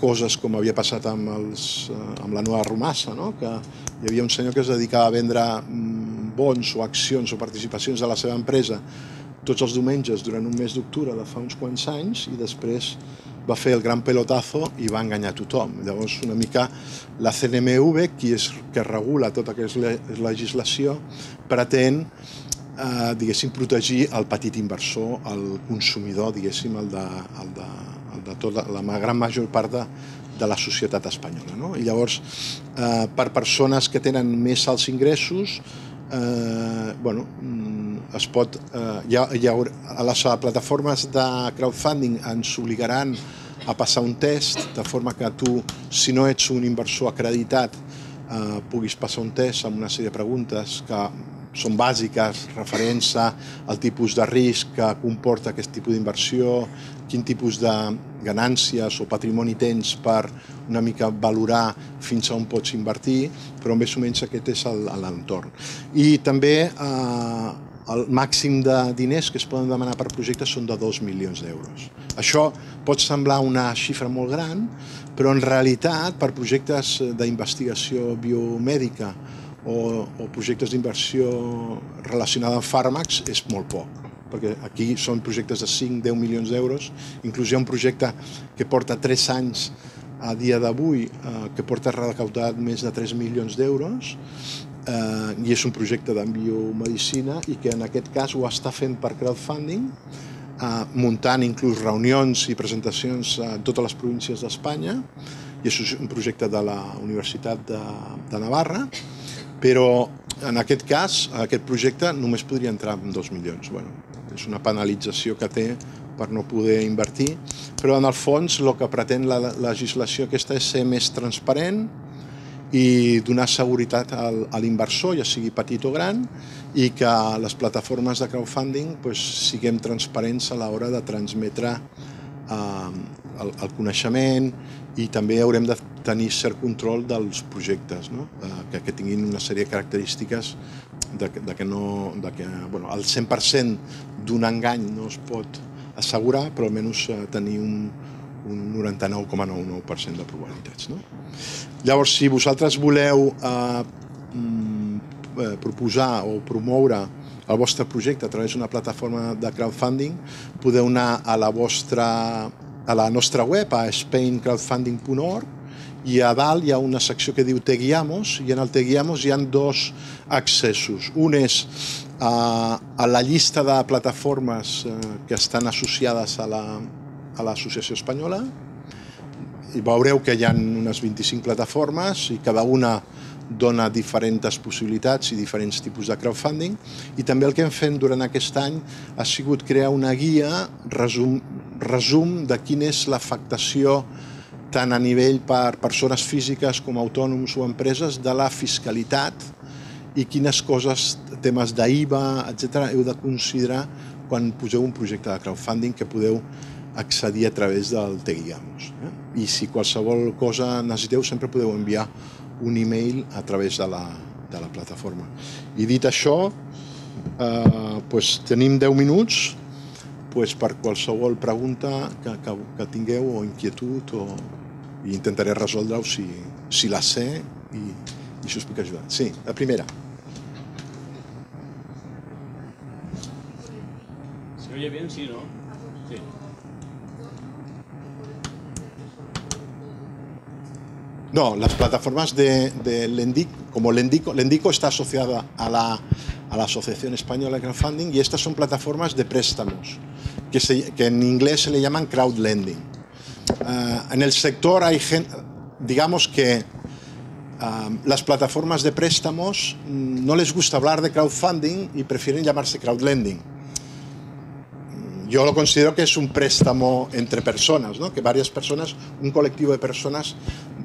coses com havia passat amb, els, eh, amb la nova Romassa, no? que hi havia un senyor que es dedicava a vendre mm, bons o accions o participacions de la seva empresa tots els diumenges durant un mes d'octubre de fa uns quants anys i després va fer el gran pelotazo i va enganyar tothom. Llavors, una mica la CNMV, qui és que regula tota aquesta legislació, pretén eh, diguéssim, protegir el petit inversor, el consumidor, diguéssim, el de, el de, el de tota la gran major part de, de la societat espanyola. No? I llavors, eh, per persones que tenen més alts ingressos, eh, bueno, mm, es pot, eh, hi ha, a les plataformes de crowdfunding ens obligaran a passar un test, de forma que tu, si no ets un inversor acreditat, eh, puguis passar un test amb una sèrie de preguntes que són bàsiques, referents al tipus de risc que comporta aquest tipus d'inversió, quin tipus de ganàncies o patrimoni tens per una mica valorar fins a on pots invertir, però més o menys aquest és l'entorn. I també eh, el màxim de diners que es poden demanar per projecte són de 2 milions d'euros. Això pot semblar una xifra molt gran, però en realitat per projectes d'investigació biomèdica o, o projectes d'inversió relacionada amb fàrmacs és molt poc perquè aquí són projectes de 5-10 milions d'euros, inclús hi ha un projecte que porta 3 anys a dia d'avui, eh, que porta recaudat més de 3 milions d'euros, eh, i és un projecte d'enviomedicina i que en aquest cas ho està fent per crowdfunding, eh, muntant inclús reunions i presentacions a totes les províncies d'Espanya, i és un projecte de la Universitat de, de Navarra, però en aquest cas, aquest projecte només podria entrar amb 2 milions. Bueno, és una penalització que té per no poder invertir, però en el fons el que pretén la legislació aquesta és ser més transparent i donar seguretat al, a l'inversor, ja sigui petit o gran, i que les plataformes de crowdfunding pues, siguem transparents a l'hora de transmetre eh, el, el coneixement i també haurem de tenir cert control dels projectes, no? eh, que, que tinguin una sèrie de característiques de, de que, no, de que bueno, el 100% d'un engany no es pot assegurar, però almenys eh, tenir un, un 99,99% de probabilitats. No? Llavors, si vosaltres voleu eh, mm, eh, proposar o promoure el vostre projecte a través d'una plataforma de crowdfunding, podeu anar a la vostra a la nostra web, a spaincrowdfunding.org, i a dalt hi ha una secció que diu Te Guiamos, i en el Te Guiamos hi han dos accessos. Un és a, a la llista de plataformes eh, que estan associades a l'Associació la, Espanyola, i veureu que hi ha unes 25 plataformes i cada una dona diferents possibilitats i diferents tipus de crowdfunding i també el que hem fet durant aquest any ha sigut crear una guia resum, resum de quina és l'afectació tant a nivell per persones físiques com autònoms o empreses de la fiscalitat i quines coses, temes d'IVA, etc heu de considerar quan poseu un projecte de crowdfunding que podeu accedir a través del Teguiamos. Eh? I si qualsevol cosa necessiteu, sempre podeu enviar un e-mail a través de la, de la plataforma. I dit això, eh, pues, tenim 10 minuts pues, per qualsevol pregunta que, que, que tingueu o inquietud o, i intentaré resoldre-ho si, si la sé i, i si us puc ajudar. Sí, la primera. ¿Se oye bien? Sí, ¿no? Sí. No, las plataformas de, de Lendico, como Lendico, Lendico está asociada a la, a la Asociación Española de Crowdfunding y estas son plataformas de préstamos, que, se, que en inglés se le llaman crowdlending. Uh, en el sector hay gente, digamos que uh, las plataformas de préstamos mm, no les gusta hablar de crowdfunding y prefieren llamarse crowdlending. Yo lo considero que es un préstamo entre personas, que varias personas, un colectivo de personas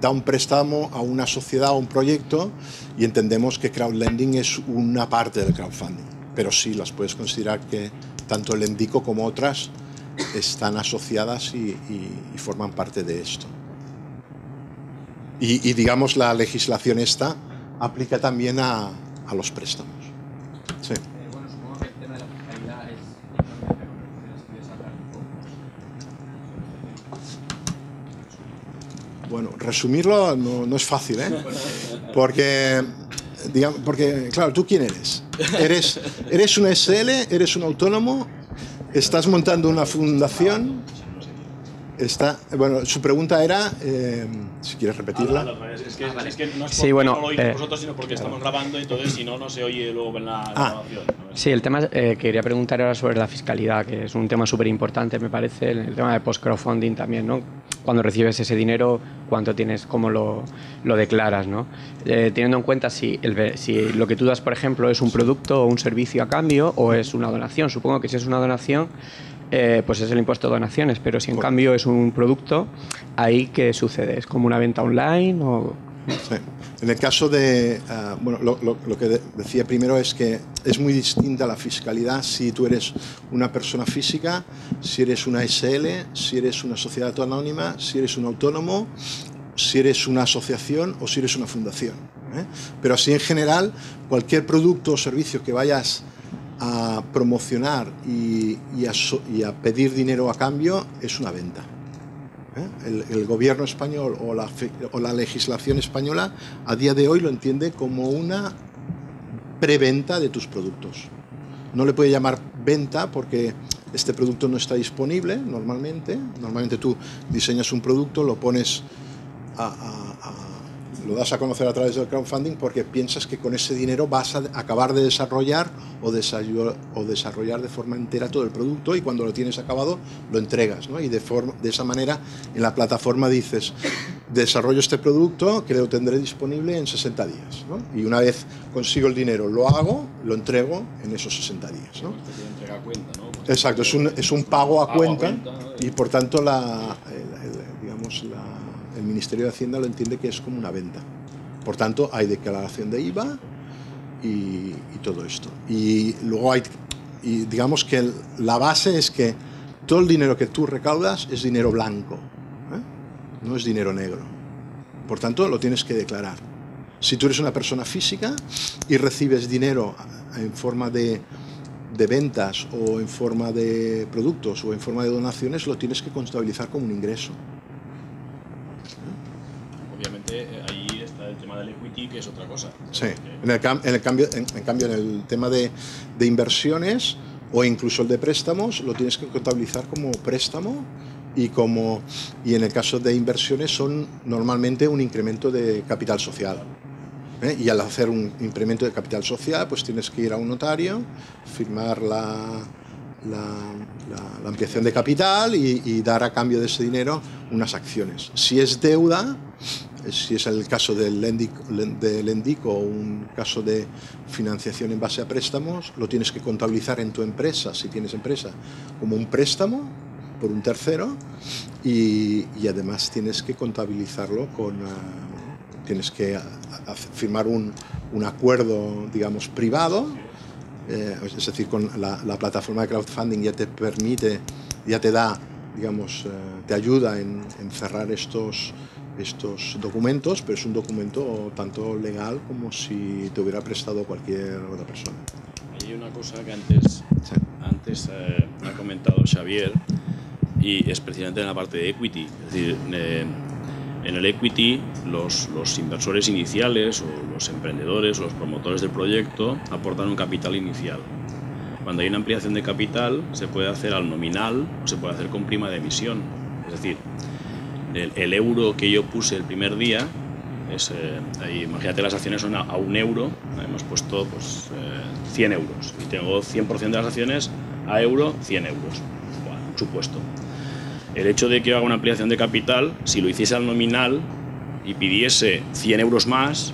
da un préstamo a una sociedad o un proyecto y entendemos que crowdlending es una parte del crowdfunding. Pero sí, las puedes considerar que tanto el Endico como otras están asociadas y forman parte de esto. Y, y, digamos, la legislación esta aplica también a, a los préstamos. Bueno, resumirlo no, es fácil, ¿eh? Porque, digamos, porque, claro, ¿tú quién eres? ¿Eres, eres un SL? ¿Eres un autónomo? ¿Estás montando una fundación? Está, bueno, su pregunta era, eh, si quieres repetirla. Ah, vale, es, que, ah, vale. es, que, no es sí, bueno, no lo oís eh, vosotros, sino porque estamos grabando, entonces si no, no se oye luego en la, Ah. grabación. Sí, el tema eh, quería preguntar ahora sobre la fiscalidad, que es un tema súper importante, me parece, el tema de post-crowdfunding también, ¿no? Cuando recibes ese dinero, cuánto tienes, cómo lo, lo declaras, ¿no? Eh, teniendo en cuenta si, el, si lo que tú das, por ejemplo, es un producto o un servicio a cambio o es una donación. Supongo que si es una donación, eh, pues es el impuesto de donaciones, pero si en Correcto. cambio es un producto, ¿ahí qué sucede? ¿Es como una venta online o...? Sí. En el caso de, ah, bueno, lo, lo- lo que de- decía primero es que es muy distinta la fiscalidad si tú eres una persona física, si eres una SL, si eres una sociedad anónima, si eres un autónomo, si eres una asociación o si eres una fundación. ¿eh? Pero así en general, cualquier producto o servicio que vayas a promocionar a, so- y a pedir dinero a cambio es una venta. ¿eh? El, gobierno español o la, legislación española a día de hoy lo entiende como una preventa de tus productos. No le puede llamar venta porque este producto no está disponible normalmente. Normalmente tú diseñas un producto, lo pones a- lo das a conocer a través del crowdfunding porque piensas que con ese dinero vas a acabar de desarrollar o, desarrollar de forma entera todo el producto y cuando lo tienes acabado lo entregas. ¿no? Y de, forma, de esa manera en la plataforma dices, desarrollo este producto que lo tendré disponible en 60 días. ¿no? Y una vez consigo el dinero, lo hago, lo entrego en esos 60 días. ¿no? Exacto, es un, es un pago a cuenta, y por tanto la, digamos, el Ministerio de Hacienda lo entiende que es como una venta. Por tanto, hay declaración de IVA y, todo esto. Y luego hay, y digamos que la base es que todo el dinero que tú recaudas es dinero blanco, ¿eh? no es dinero negro. Por tanto, lo tienes que declarar. Si tú eres una persona física y recibes dinero en forma de, ventas o en forma de productos o en forma de donaciones, lo tienes que contabilizar como un ingreso. Obviamente eh, ahí está el tema del equity, que es otra cosa. Sí, en, el, cambio, en, cambio en el tema de, inversiones o incluso el de préstamos, lo tienes que contabilizar como préstamo y, como, y en el caso de inversiones son normalmente un incremento de capital social. ¿eh? Y al hacer un incremento de capital social, pues tienes que ir a un notario, firmar la, ampliación de capital y, dar a cambio de ese dinero unas acciones. Si es deuda, si es el caso del Lendic, o un caso de financiación en base a préstamos, lo tienes que contabilizar en tu empresa, si tienes empresa, como un préstamo por un tercero y, además tienes que contabilizarlo con... Ah, tienes que firmar un, un acuerdo, digamos, privado eh, es decir, con la, plataforma de crowdfunding ya te permite, ya te da, digamos, eh, te ayuda en, cerrar estos, estos documentos, pero es un documento tanto legal como si te hubiera prestado cualquier otra persona. Hay una cosa que antes, antes eh, ha comentado Xavier y es precisamente en la parte de equity, es decir, en el equity, los, los, inversores iniciales o los emprendedores o los promotores del proyecto aportan un capital inicial. Cuando hay una ampliación de capital, se puede hacer al nominal o se puede hacer con prima de emisión. Es decir, el, euro que yo puse el primer día, es, eh, imagínate las acciones son a, un euro, hemos puesto pues, 100 eh, euros y tengo 100% de las acciones a euro, 100 euros. Bueno, supuesto el hecho de que haga una ampliación de capital, si lo hiciese al nominal y pidiese 100 euros más,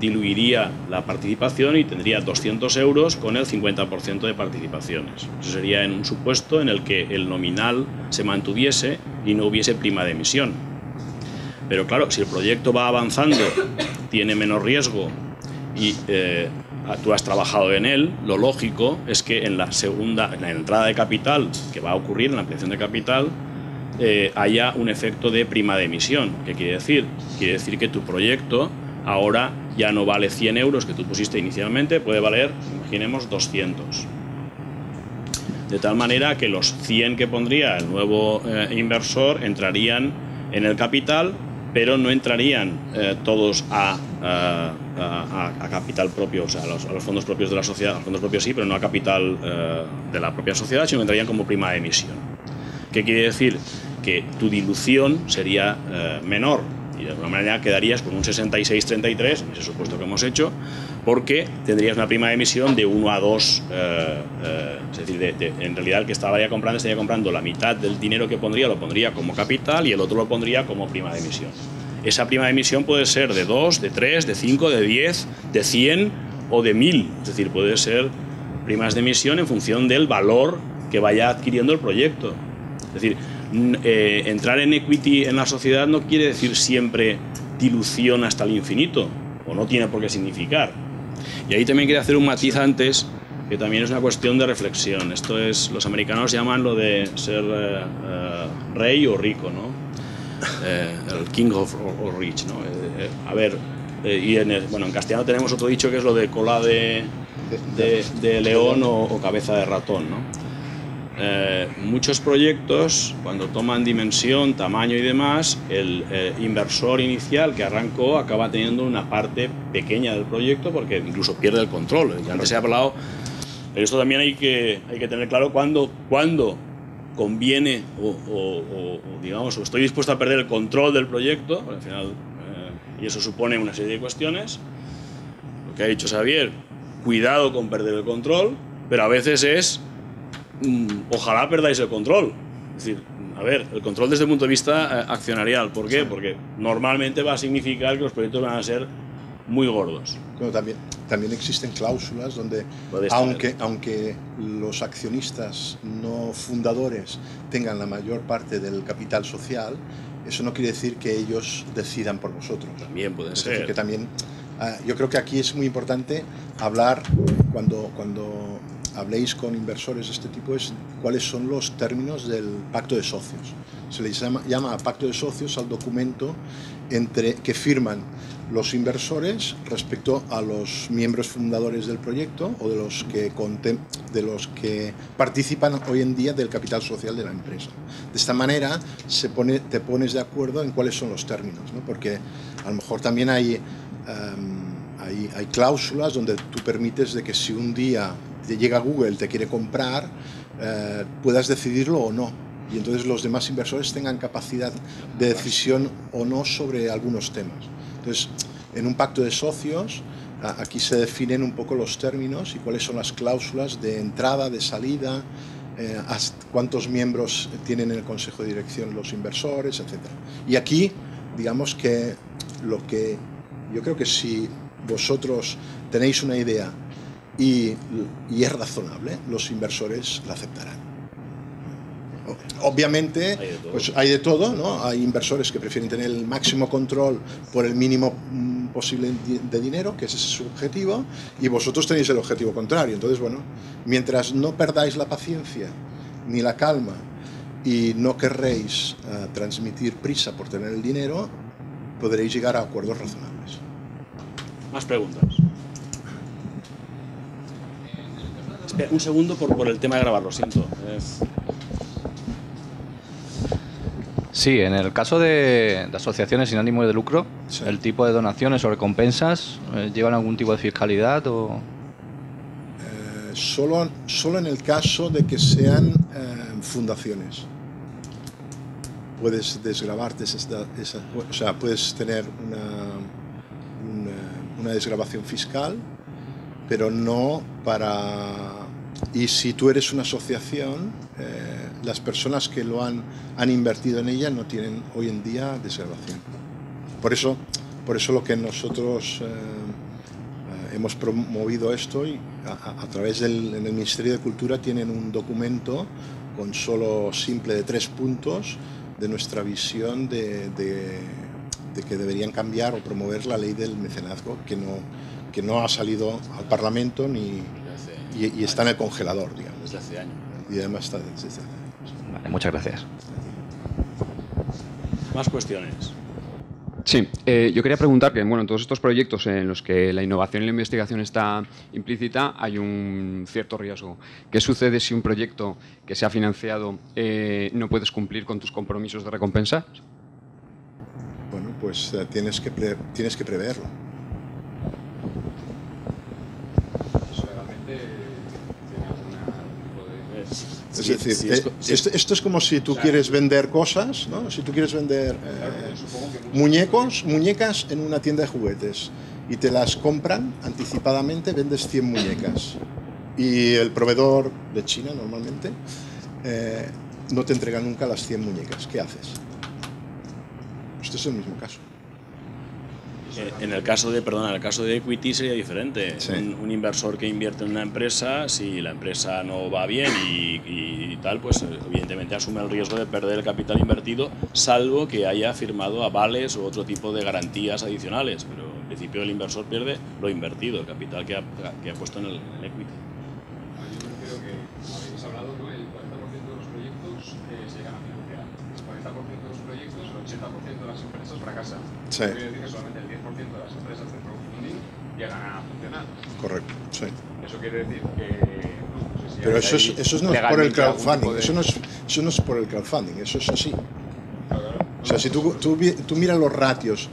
diluiría la participación y tendría 200 euros con el 50% de participaciones. Eso sería en un supuesto en el que el nominal se mantuviese y no hubiese prima de emisión. Pero claro, si el proyecto va avanzando, tiene menos riesgo y eh, tú has trabajado en él, lo lógico es que en la segunda, en la entrada de capital que va a ocurrir, en la ampliación de capital, eh, haya un efecto de prima de emisión. ¿Qué quiere decir? Quiere decir que tu proyecto ahora ya no vale 100 euros que tú pusiste inicialmente, puede valer, imaginemos, 200. De tal manera que los 100 que pondría el nuevo eh, inversor entrarían en el capital, pero no entrarían eh, todos a, a, capital propio, o sea, a los, fondos propios de la sociedad, a los fondos propios sí, pero no a capital de la propia sociedad, sino entrarían como prima de emisión. ¿Qué quiere decir? Que tu dilución sería eh, menor y de alguna manera quedarías con un 66-33, ese supuesto que hemos hecho, porque tendrías una prima de emisión de 1 a 2, eh, eh, es decir, en realidad el que estaría comprando estaría comprando la mitad del dinero que pondría, lo pondría como capital y el otro lo pondría como prima de emisión. Esa prima de emisión puede ser de 2, de 3, de 5, de 10, de 100 o de 1000, es decir, puede ser primas de emisión en función del valor que vaya adquiriendo el proyecto. Es decir, eh, entrar en equity en la sociedad no quiere decir siempre dilución hasta el infinito, o no tiene por qué significar. Y ahí también quería hacer un matiz antes, que también es una cuestión de reflexión. Esto es, los americanos llaman lo de ser eh, eh, rey o rico, ¿no? el king of or, rich, ¿no? a ver, y en, bueno, en castellano tenemos otro dicho que es lo de cola de, de, león o, o, cabeza de ratón, ¿no? Eh, muchos proyectos, cuando toman dimensión, tamaño y demás, el eh, inversor inicial que arrancó acaba teniendo una parte pequeña del proyecto porque incluso pierde el control. Ya antes se ha hablado, esto también hay que, hay que tener claro cuándo, cuándo conviene o, digamos, o estoy dispuesto a perder el control del proyecto, al final Y eso supone una serie de cuestiones. Lo que ha dicho Xavier, cuidado con perder el control, pero a veces es, ojalá perdáis el control. Es decir, a ver, el control desde el punto de vista eh, accionarial. ¿Por qué? Porque normalmente va a significar que los proyectos van a ser muy gordos. Bueno, también, también existen cláusulas donde, aunque, aunque los accionistas no fundadores tengan la mayor parte del capital social, eso no quiere decir que ellos decidan por vosotros. También puede ser. Decir, que también, ah, yo creo que aquí es muy importante hablar cuando, cuando habléis con inversores de este tipo es cuáles son los términos del pacto de socios. Se les llama, llama pacto de socios al documento entre, que firman los inversores respecto a los miembros fundadores del proyecto o de los que, de los que participan hoy en día del capital social de la empresa. De esta manera se pone, te pones de acuerdo en cuáles son los términos, ¿no? porque a lo mejor también hay, um, hay, hay, cláusulas donde tú permites de que si un día te llega Google, te quiere comprar, eh, puedas decidirlo o no. Y entonces los demás inversores tengan capacidad de decisión o no sobre algunos temas. Entonces, en un pacto de socios, aquí se definen un poco los términos y cuáles son las cláusulas de entrada, de salida, eh, cuántos miembros tienen en el consejo de dirección los inversores, etc. Y aquí, digamos que lo que yo creo que si vosotros tenéis una idea y, y es razonable, los inversores la aceptarán. Obviamente, pues hay de todo, ¿no? Hay inversores que prefieren tener el máximo control por el mínimo mm, posible de dinero, que ese es su objetivo, y vosotros tenéis el objetivo contrario. Entonces, bueno, mientras no perdáis la paciencia ni la calma y no querréis uh, transmitir prisa por tener el dinero, podréis llegar a acuerdos razonables. Más preguntas. Espera, un segundo por, por el tema de grabar, lo siento. Es... Sí, en el caso de, de asociaciones sin ánimo de lucro, sí. el tipo de donaciones o recompensas, eh, ¿llevan algún tipo de fiscalidad o...? Eh, solo, solo en el caso de que sean eh, fundaciones. Puedes desgrabarte esa, esa, o sea, puedes tener una, una, una desgrabación fiscal, pero no para y si tú eres una asociación, eh, las personas que lo han, han invertido en ella no tienen hoy en día desgrabación. Por eso, por eso lo que nosotros eh, eh, hemos promovido esto y a, a través del en el Ministerio de Cultura tienen un documento con solo simple de tres puntos de nuestra visión de, de, de que deberían cambiar o promover la ley del mecenazgo que no, que no ha salido al Parlamento ni, y, y, está en el congelador, digamos. Desde hace años. Y además está desde hace años. Vale, muchas gracias. Más cuestiones. Sí, eh, yo quería preguntar que bueno, en todos estos proyectos en los que la innovación y la investigación está implícita hay un cierto riesgo. ¿Qué sucede si un proyecto que se ha financiado eh, no puedes cumplir con tus compromisos de recompensa? Bueno, pues eh, tienes, que pre tienes que preverlo. Es decir, eh, esto, esto, es como si tú quieres vender cosas, ¿no? Si tú quieres vender eh, muñecos, muñecas en una tienda de juguetes y te las compran anticipadamente, vendes 100 muñecas. Y el proveedor de China normalmente eh, no te entrega nunca las 100 muñecas. ¿Qué haces? Este es el mismo caso. Eh, en el caso de, perdona, en el caso de equity sería diferente. Sí. Un, un, inversor que invierte en una empresa, si la empresa no va bien y, y, tal, pues eh, evidentemente asume el riesgo de perder el capital invertido, salvo que haya firmado avales o otro tipo de garantías adicionales. Pero en principio el inversor pierde lo invertido, el capital que ha, que ha puesto en el, en el equity. Yo creo que, como habéis hablado, ¿no? el 40% de los proyectos eh, se llegan a financiar. El 40% de los proyectos, el 80% de las empresas fracasan. Sí. Quiere decir que solamente el 10% de las empresas de crowdfunding llegan a funcionar. Correcto, sí. Eso quiere decir que... No, no sé si Pero eso, es, eso no es por el crowdfunding, de... eso, no es, eso no es por el crowdfunding, eso es así. Claro, O sea, si tú, tú, tú miras los ratios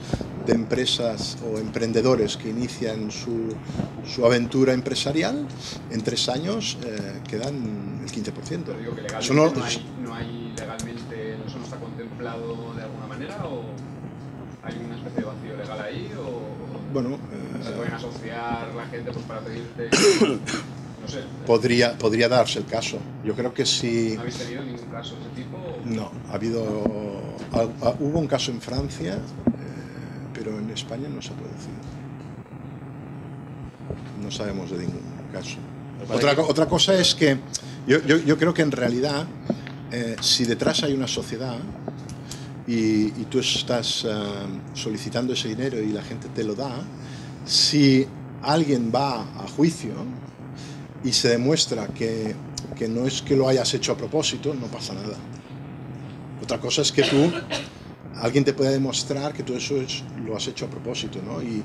de empresas o emprendedores que inician su, su aventura empresarial, en tres años eh, quedan el 15%. Pero digo que legalmente Eso no, no, hay, no hay legalmente, eso no está contemplado Bueno, se eh, pueden asociar la gente pues, para pedirte... No sé, podría, podría darse el caso. Yo creo que sí. ¿no habéis tenido ningún caso de ese tipo? o- No, ha habido. ha- ha- hubo un caso en Francia, eh, pero en España no se puede decir. No sabemos de ningún caso. Otra, co- otra cosa es que yo, yo- yo creo que en realidad, eh, si detrás hay una sociedad y, tú estás eh, solicitando ese dinero y la gente te lo da, si alguien va a juicio y se demuestra que, que no es que lo hayas hecho a propósito, no pasa nada. Otra cosa es que tú, alguien te puede demostrar que tú eso es- lo has hecho a propósito, ¿no? Y,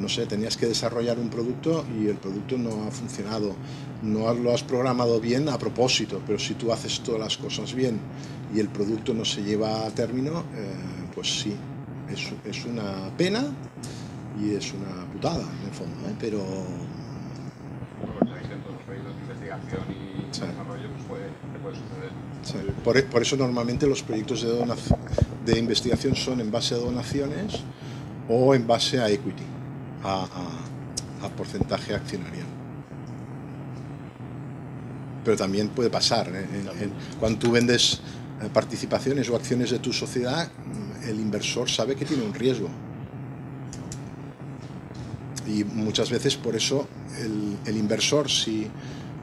no sé, tenías que desarrollar un producto y el producto no ha funcionado. No lo has programado bien a propósito, pero si tú haces todas las cosas bien y el producto no se lleva a término, eh, pues sí, es, es una pena y es una putada, en el fondo, ¿eh? Pero Sí. Sí, Por, por eso normalmente los proyectos de, donac- de investigación son en base a donaciones o en base a equity, a, a- a porcentaje accionarial. Pero también puede pasar. ¿eh? En- en- cuando tú vendes participaciones o acciones de tu sociedad, el inversor sabe que tiene un riesgo. Y muchas veces por eso el, el inversor, si,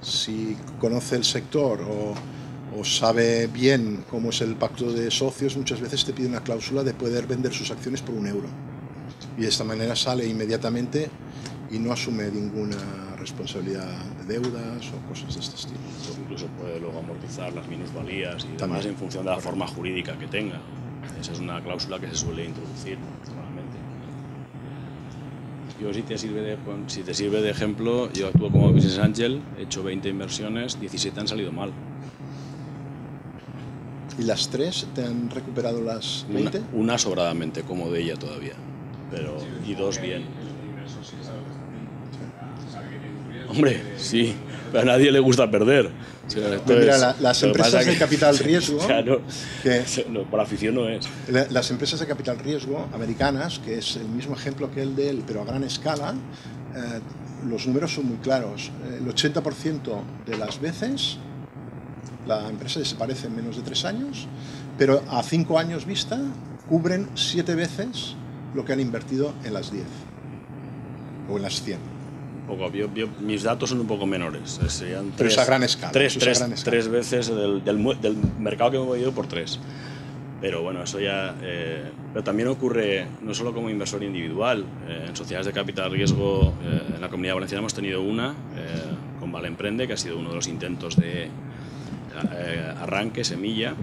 si conoce el sector o, o sabe bien cómo es el pacto de socios, muchas veces te pide una cláusula de poder vender sus acciones por un euro. Y de esta manera sale inmediatamente y no asume ninguna responsabilidad de deudas o cosas de este estilo. Pues incluso puede luego amortizar las minusvalías y demás También. en función de la forma jurídica que tenga. Esa es una cláusula que se suele introducir normalmente. Yo si te sirve de, si te sirve de ejemplo, yo actúo como Business Angel, he hecho 20 inversiones, 17 han salido mal. ¿Y las tres te han recuperado las Una, 20? una sobradamente, como de ella todavía, pero y dos Porque bien. El inversor sí que sabe lo que está haciendo. Sabe que tiene un riesgo. Hombre, sí, pero a nadie le gusta perder. O sea, esto Mira, la- las empresas de capital riesgo, Claro, que no, por afición no es. La- Las empresas de capital riesgo americanas, que es el mismo ejemplo que el de él, pero a gran escala, eh, los números son muy claros. El 80% de las veces la empresa desaparece en menos de tres años, pero a cinco años vista cubren siete veces lo que han invertido en las 10 o en las 100. Poco, yo- yo- mis datos son un poco menores. eh, Serían Pero es tres, a gran escala, Tres, eso es a tres- gran escala. tres veces del, del mu- del mercado que me he movido por tres. Pero bueno, eso ya. eh, pero también ocurre no solo como inversor individual. eh, en sociedades de capital riesgo, eh, en la comunidad valenciana hemos tenido una eh, con Vale Emprende, que ha sido uno de los intentos de arranque, semilla.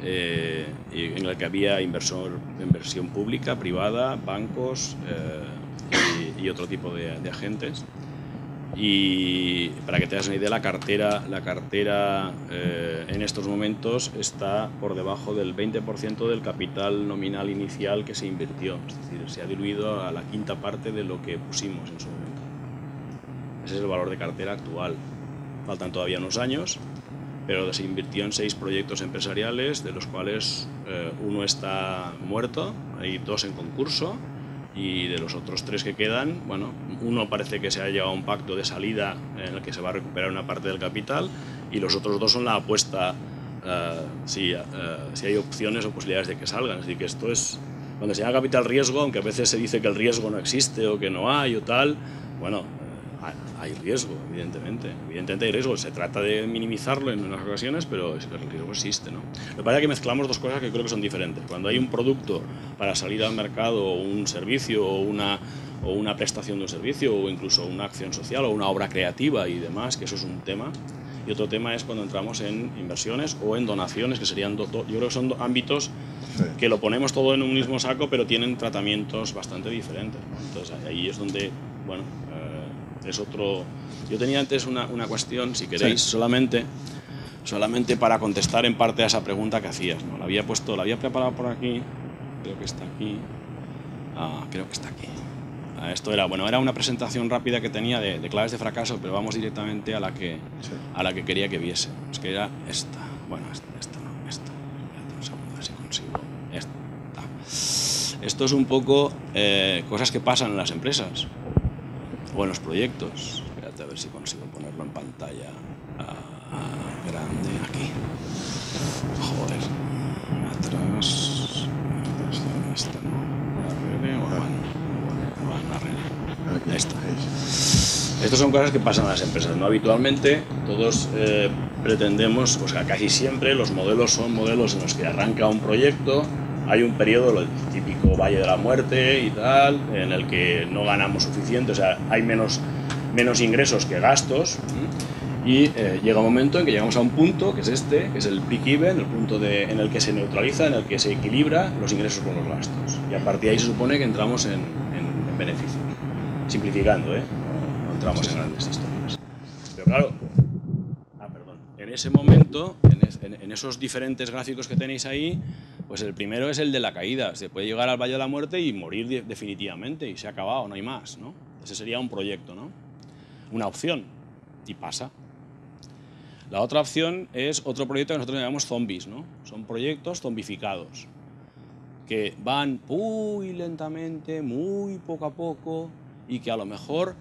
en el que había inversor, inversión pública, privada, bancos y, otro tipo de, de agentes. Y para que te das una idea, la cartera, la cartera eh, en estos momentos está por debajo del 20% del capital nominal inicial que se invirtió. Es decir, se ha diluido a la quinta parte de lo que pusimos en su momento. Ese es el valor de cartera actual. Faltan todavía unos años, pero se invirtió en seis proyectos empresariales, de los cuales eh, uno está muerto, hay dos en concurso, y de los otros tres que quedan, bueno, uno parece que se ha llegado a un pacto de salida en el que se va a recuperar una parte del capital, y los otros dos son la apuesta eh, si, eh, si hay opciones o posibilidades de que salgan. Así que esto es, cuando se llama capital riesgo, aunque a veces se dice que el riesgo no existe o que no hay o tal, bueno, hay riesgo, evidentemente. Evidentemente hay riesgo. Se trata de minimizarlo en unas ocasiones, pero es que el riesgo existe. ¿no? Lo que pasa es que mezclamos dos cosas que creo que son diferentes. Cuando hay un producto para salir al mercado, o un servicio, o una, o una prestación de un servicio, o incluso una acción social, o una obra creativa y demás, que eso es un tema. Y otro tema es cuando entramos en inversiones o en donaciones, que serían, do- yo creo que son ámbitos que lo ponemos todo en un mismo saco, pero tienen tratamientos bastante diferentes. ¿no? Entonces ahí es donde, bueno, eh, es otro... Yo tenía antes una, una cuestión, si queréis, solamente, solamente para contestar en parte a esa pregunta que hacías. ¿no? La había puesto, la había preparado por aquí, creo que está aquí. Ah, creo que está aquí. Ah, Esto era, bueno, era una presentación rápida que tenía de, de claves de fracaso, pero vamos directamente a la que, a la que quería que viese. Es que era esta. Bueno, esta, esta no, esta. Espérate un segundo, a ver si consigo. Esta. esto es un poco eh, cosas que pasan en las empresas o en los proyectos. Espérate a ver si consigo ponerlo en pantalla ah, grande aquí. Joder, atrás. Esta no. Arregle o van. Van. Esta. Estas son cosas que pasan en las empresas. ¿no? Habitualmente todos eh, pretendemos, o sea, casi siempre los modelos son modelos en los que arranca un proyecto, hay un periodo, el típico Valle de la Muerte y tal, en el que no ganamos suficiente, o sea, hay menos, menos ingresos que gastos. Y eh, llega un momento en que llegamos a un punto, que es este, que es el break-even, el punto de, en el que se neutraliza, en el que se equilibra los ingresos con los gastos. Y a partir de ahí se supone que entramos en, en, en beneficio. Simplificando, ¿eh? No, no entramos en grandes historias. Pero claro, ah, perdón. en ese momento, en, es, en esos diferentes gráficos que tenéis ahí, pues el primero es el de la caída. Se puede llegar al Valle de la Muerte y morir definitivamente y se ha acabado, no hay más, ¿no? Ese sería un proyecto, ¿no? Una opción y pasa. La otra opción es otro proyecto que nosotros llamamos zombies, ¿no? Son proyectos zombificados que van muy lentamente, muy poco a poco y que a lo mejor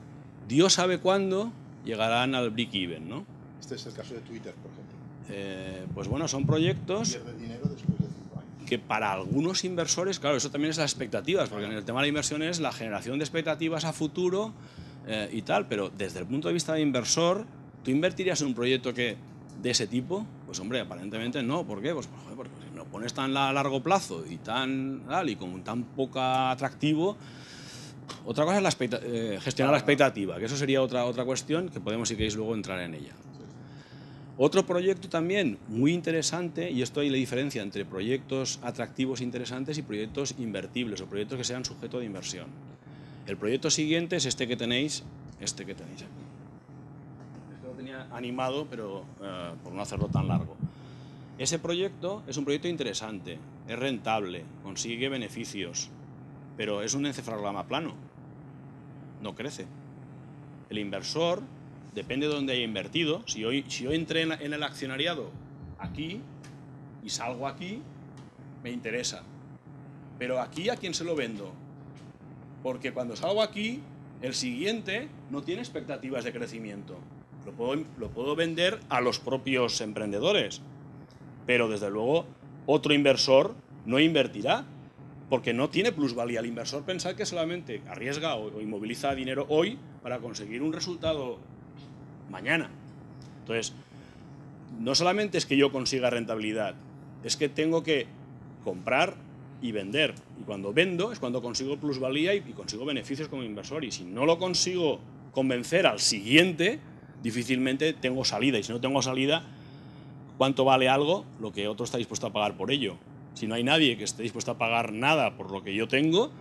Dios sabe cuándo llegarán al break-even, ¿no? Este es el caso de Twitter, por ejemplo. Eh, pues bueno, son proyectos Pierde dinero después de cinco años. Que para algunos inversores, claro, eso también es las expectativas, porque en el tema de la inversión es la generación de expectativas a futuro eh, y tal, pero desde el punto de vista de inversor, ¿tú invertirías en un proyecto que de ese tipo? Pues hombre, aparentemente no. ¿Por qué? Pues joder, porque si me lo pones tan a largo plazo y tan tal, y con tan poca atractivo, otra cosa es la eh, gestionar la expectativa, que eso sería otra, otra cuestión que podemos, si queréis, luego entrar en ella. Otro proyecto también muy interesante, y esto hay la diferencia entre proyectos atractivos interesantes y proyectos invertibles o proyectos que sean sujeto de inversión. El proyecto siguiente es este que tenéis, este que tenéis aquí. Este lo tenía animado, pero eh, por no hacerlo tan largo. Ese proyecto es un proyecto interesante, es rentable, consigue beneficios, pero es un encefalograma plano, no crece. El inversor depende de dónde haya invertido. Si yo, si yo entré en, el accionariado aquí y salgo aquí, me interesa. Pero aquí, ¿a quién se lo vendo? Porque cuando salgo aquí, el siguiente no tiene expectativas de crecimiento. Lo puedo, lo puedo vender a los propios emprendedores. Pero desde luego, otro inversor no invertirá. Porque no tiene plusvalía. El inversor pensar que solamente arriesga o inmoviliza dinero hoy para conseguir un resultado mañana. Entonces, no solamente es que yo consiga rentabilidad, es que tengo que comprar y vender. Y cuando vendo es cuando consigo plusvalía y, consigo beneficios como inversor. Y si no lo consigo convencer al siguiente, difícilmente tengo salida. Y si no tengo salida, ¿cuánto vale algo? Lo que otro está dispuesto a pagar por ello. Si no hay nadie que esté dispuesto a pagar nada por lo que yo tengo,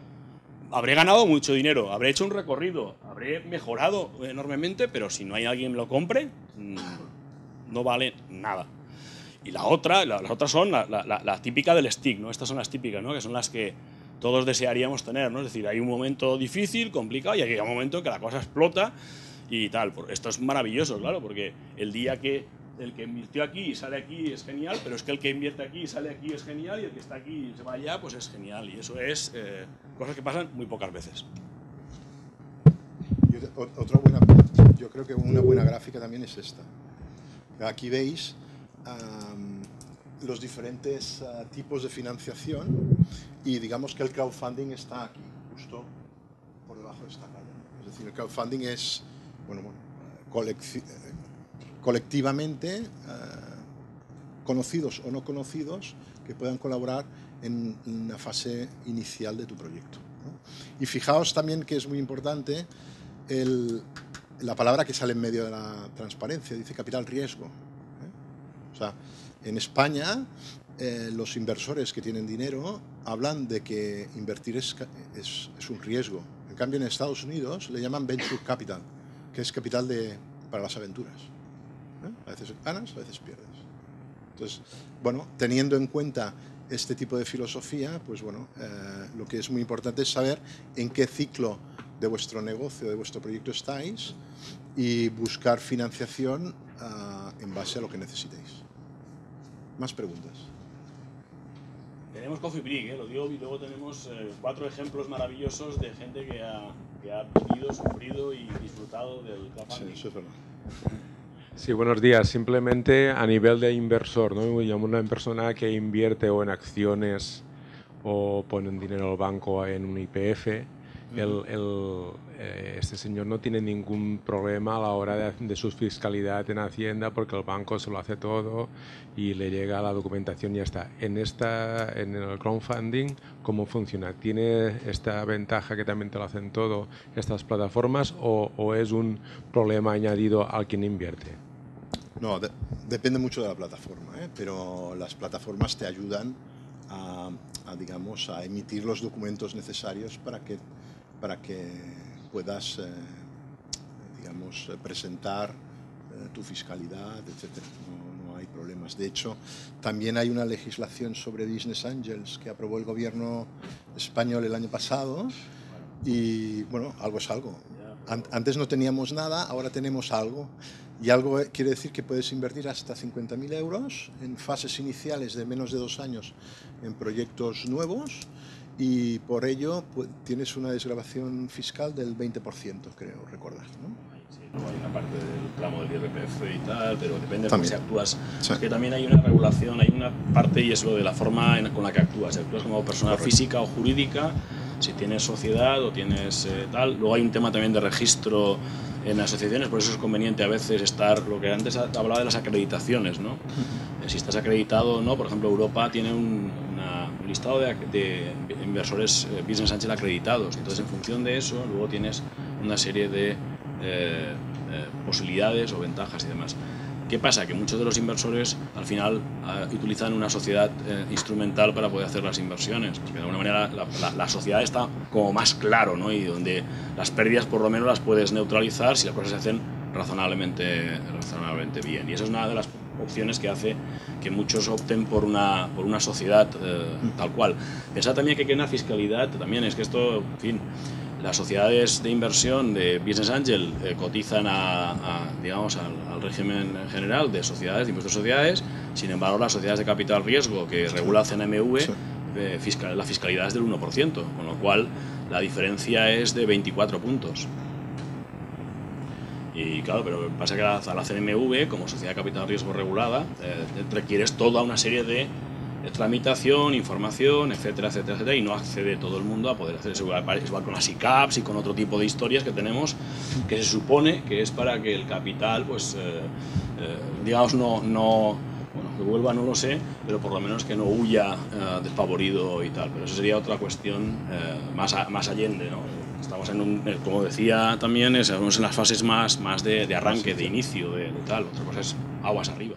habré ganado mucho dinero, habré hecho un recorrido, habré mejorado enormemente, pero si no hay alguien que lo compre, mm, no vale nada. Y la otra, la- las otras son la, típica del stick, ¿no? Estas son las típicas, ¿no? Que son las que todos desearíamos tener, ¿no? Es decir, hay un momento difícil, complicado, y hay un momento en que la cosa explota y tal. Esto es maravilloso, claro, porque el día que el que invirtió aquí y sale aquí es genial, pero es que el que invierte aquí y sale aquí es genial, y el que está aquí y se va allá, pues es genial. Y eso es eh, cosas que pasan muy pocas veces. Y otra- ot- otra buena, yo creo que una buena gráfica también es esta. Aquí veis am, los diferentes ah, tipos de financiación y digamos que el crowdfunding está aquí, justo por debajo de esta raya. Es decir, el crowdfunding es, bueno, bueno, eh, colecci- eh, colectivamente eh, conocidos o no conocidos que puedan colaborar en una fase inicial de tu proyecto. Y fijaos también que es muy importante la palabra que sale en medio de la transparencia, dice capital riesgo. ¿eh? O sea, en España eh, los inversores que tienen dinero hablan de que invertir es, es- es un riesgo. En cambio, en Estados Unidos le llaman venture capital, que es capital de, para las aventuras. ¿Eh? A veces ganas, a veces pierdes. Entonces, bueno, teniendo en cuenta este tipo de filosofía, pues bueno, eh, lo que es muy importante es saber en qué ciclo de vuestro negocio, de vuestro proyecto estáis y buscar financiación ah, en base a lo que necesitéis. Más preguntas. Tenemos Coffee Break, ¿eh? lo digo, y luego tenemos eh, cuatro ejemplos maravillosos de gente que ha, que ha vivido, sufrido y disfrutado del crowdfunding. Sí, eso es verdad. Sí, buenos días. Simplemente a nivel de inversor, ¿no? Una persona que invierte o en acciones o pone un dinero al banco en un IPF. El, el, eh, este señor no tiene ningún problema a la hora de, de, su fiscalidad en Hacienda porque el banco se lo hace todo y le llega la documentación y ya está. En, esta, en el crowdfunding, ¿cómo funciona? ¿Tiene esta ventaja que también te lo hacen todo estas plataformas o, o es un problema añadido al quien invierte? No, de, depende mucho de la plataforma, ¿eh? pero las plataformas te ayudan a, digamos, a emitir los documentos necesarios para que, para que puedas, eh, digamos, presentar eh, tu fiscalidad, etc. No, hay problemas. De hecho, también hay una legislación sobre Business Angels que aprobó el gobierno español el año pasado y, bueno, algo es algo. Antes no teníamos nada, ahora tenemos algo. Y algo quiere decir que puedes invertir hasta 50.000 euros en fases iniciales de menos de dos años en proyectos nuevos y por ello pues, tienes una desgrabación fiscal del 20%, creo recordar. ¿no? Hay una parte del tramo del IRPF y tal, pero depende también. de cómo si actúas. Sí. Es que también hay una regulación, hay una parte y es lo de la forma en, con la que actúas. Si actúas como persona Correcto. física o jurídica, si tienes sociedad o tienes eh, tal. Luego hay un tema también de registro en asociaciones, por eso es conveniente a veces estar, lo que antes hablaba de las acreditaciones, ¿no? Si estás acreditado o no, por ejemplo, Europa tiene un, una, un listado de, de, inversores eh, Business Angel acreditados, entonces en función de eso luego tienes una serie de eh, eh, posibilidades o ventajas y demás. ¿Qué pasa? Que muchos de los inversores al final uh, utilizan una sociedad eh, instrumental para poder hacer las inversiones, porque de alguna manera la, la, la, sociedad está como más claro, ¿no? Y donde las pérdidas por lo menos las puedes neutralizar si las cosas se hacen razonablemente, razonablemente bien. Y esa es una de las opciones que hace que muchos opten por una, por una sociedad eh, tal cual. Pensad también que hay una fiscalidad, también es que esto, en fin, las sociedades de inversión de Business Angel eh, cotizan a, a digamos, al, al, régimen general de sociedades, de impuestos de sociedades, sin embargo las sociedades de capital riesgo que regula el CNMV, sí. eh, fiscal, la fiscalidad es del 1%, con lo cual la diferencia es de 24 puntos. Y claro, pero pasa que la, la CNMV, como sociedad de capital riesgo regulada, eh, requieres toda una serie de de tramitación, información, etcétera, etcétera, etcétera, y no accede todo el mundo a poder hacer eso. Igual con las ICAPs y con otro tipo de historias que tenemos, que se supone que es para que el capital, pues, eh, eh, digamos, no, no, bueno, que vuelva no lo sé, pero por lo menos que no huya eh, desfavorido y tal. Pero eso sería otra cuestión más, a, más allende, ¿no? Estamos en un, como decía también, estamos en las fases más, más de, de arranque, de inicio, de, de tal. Otra cosa es aguas arriba.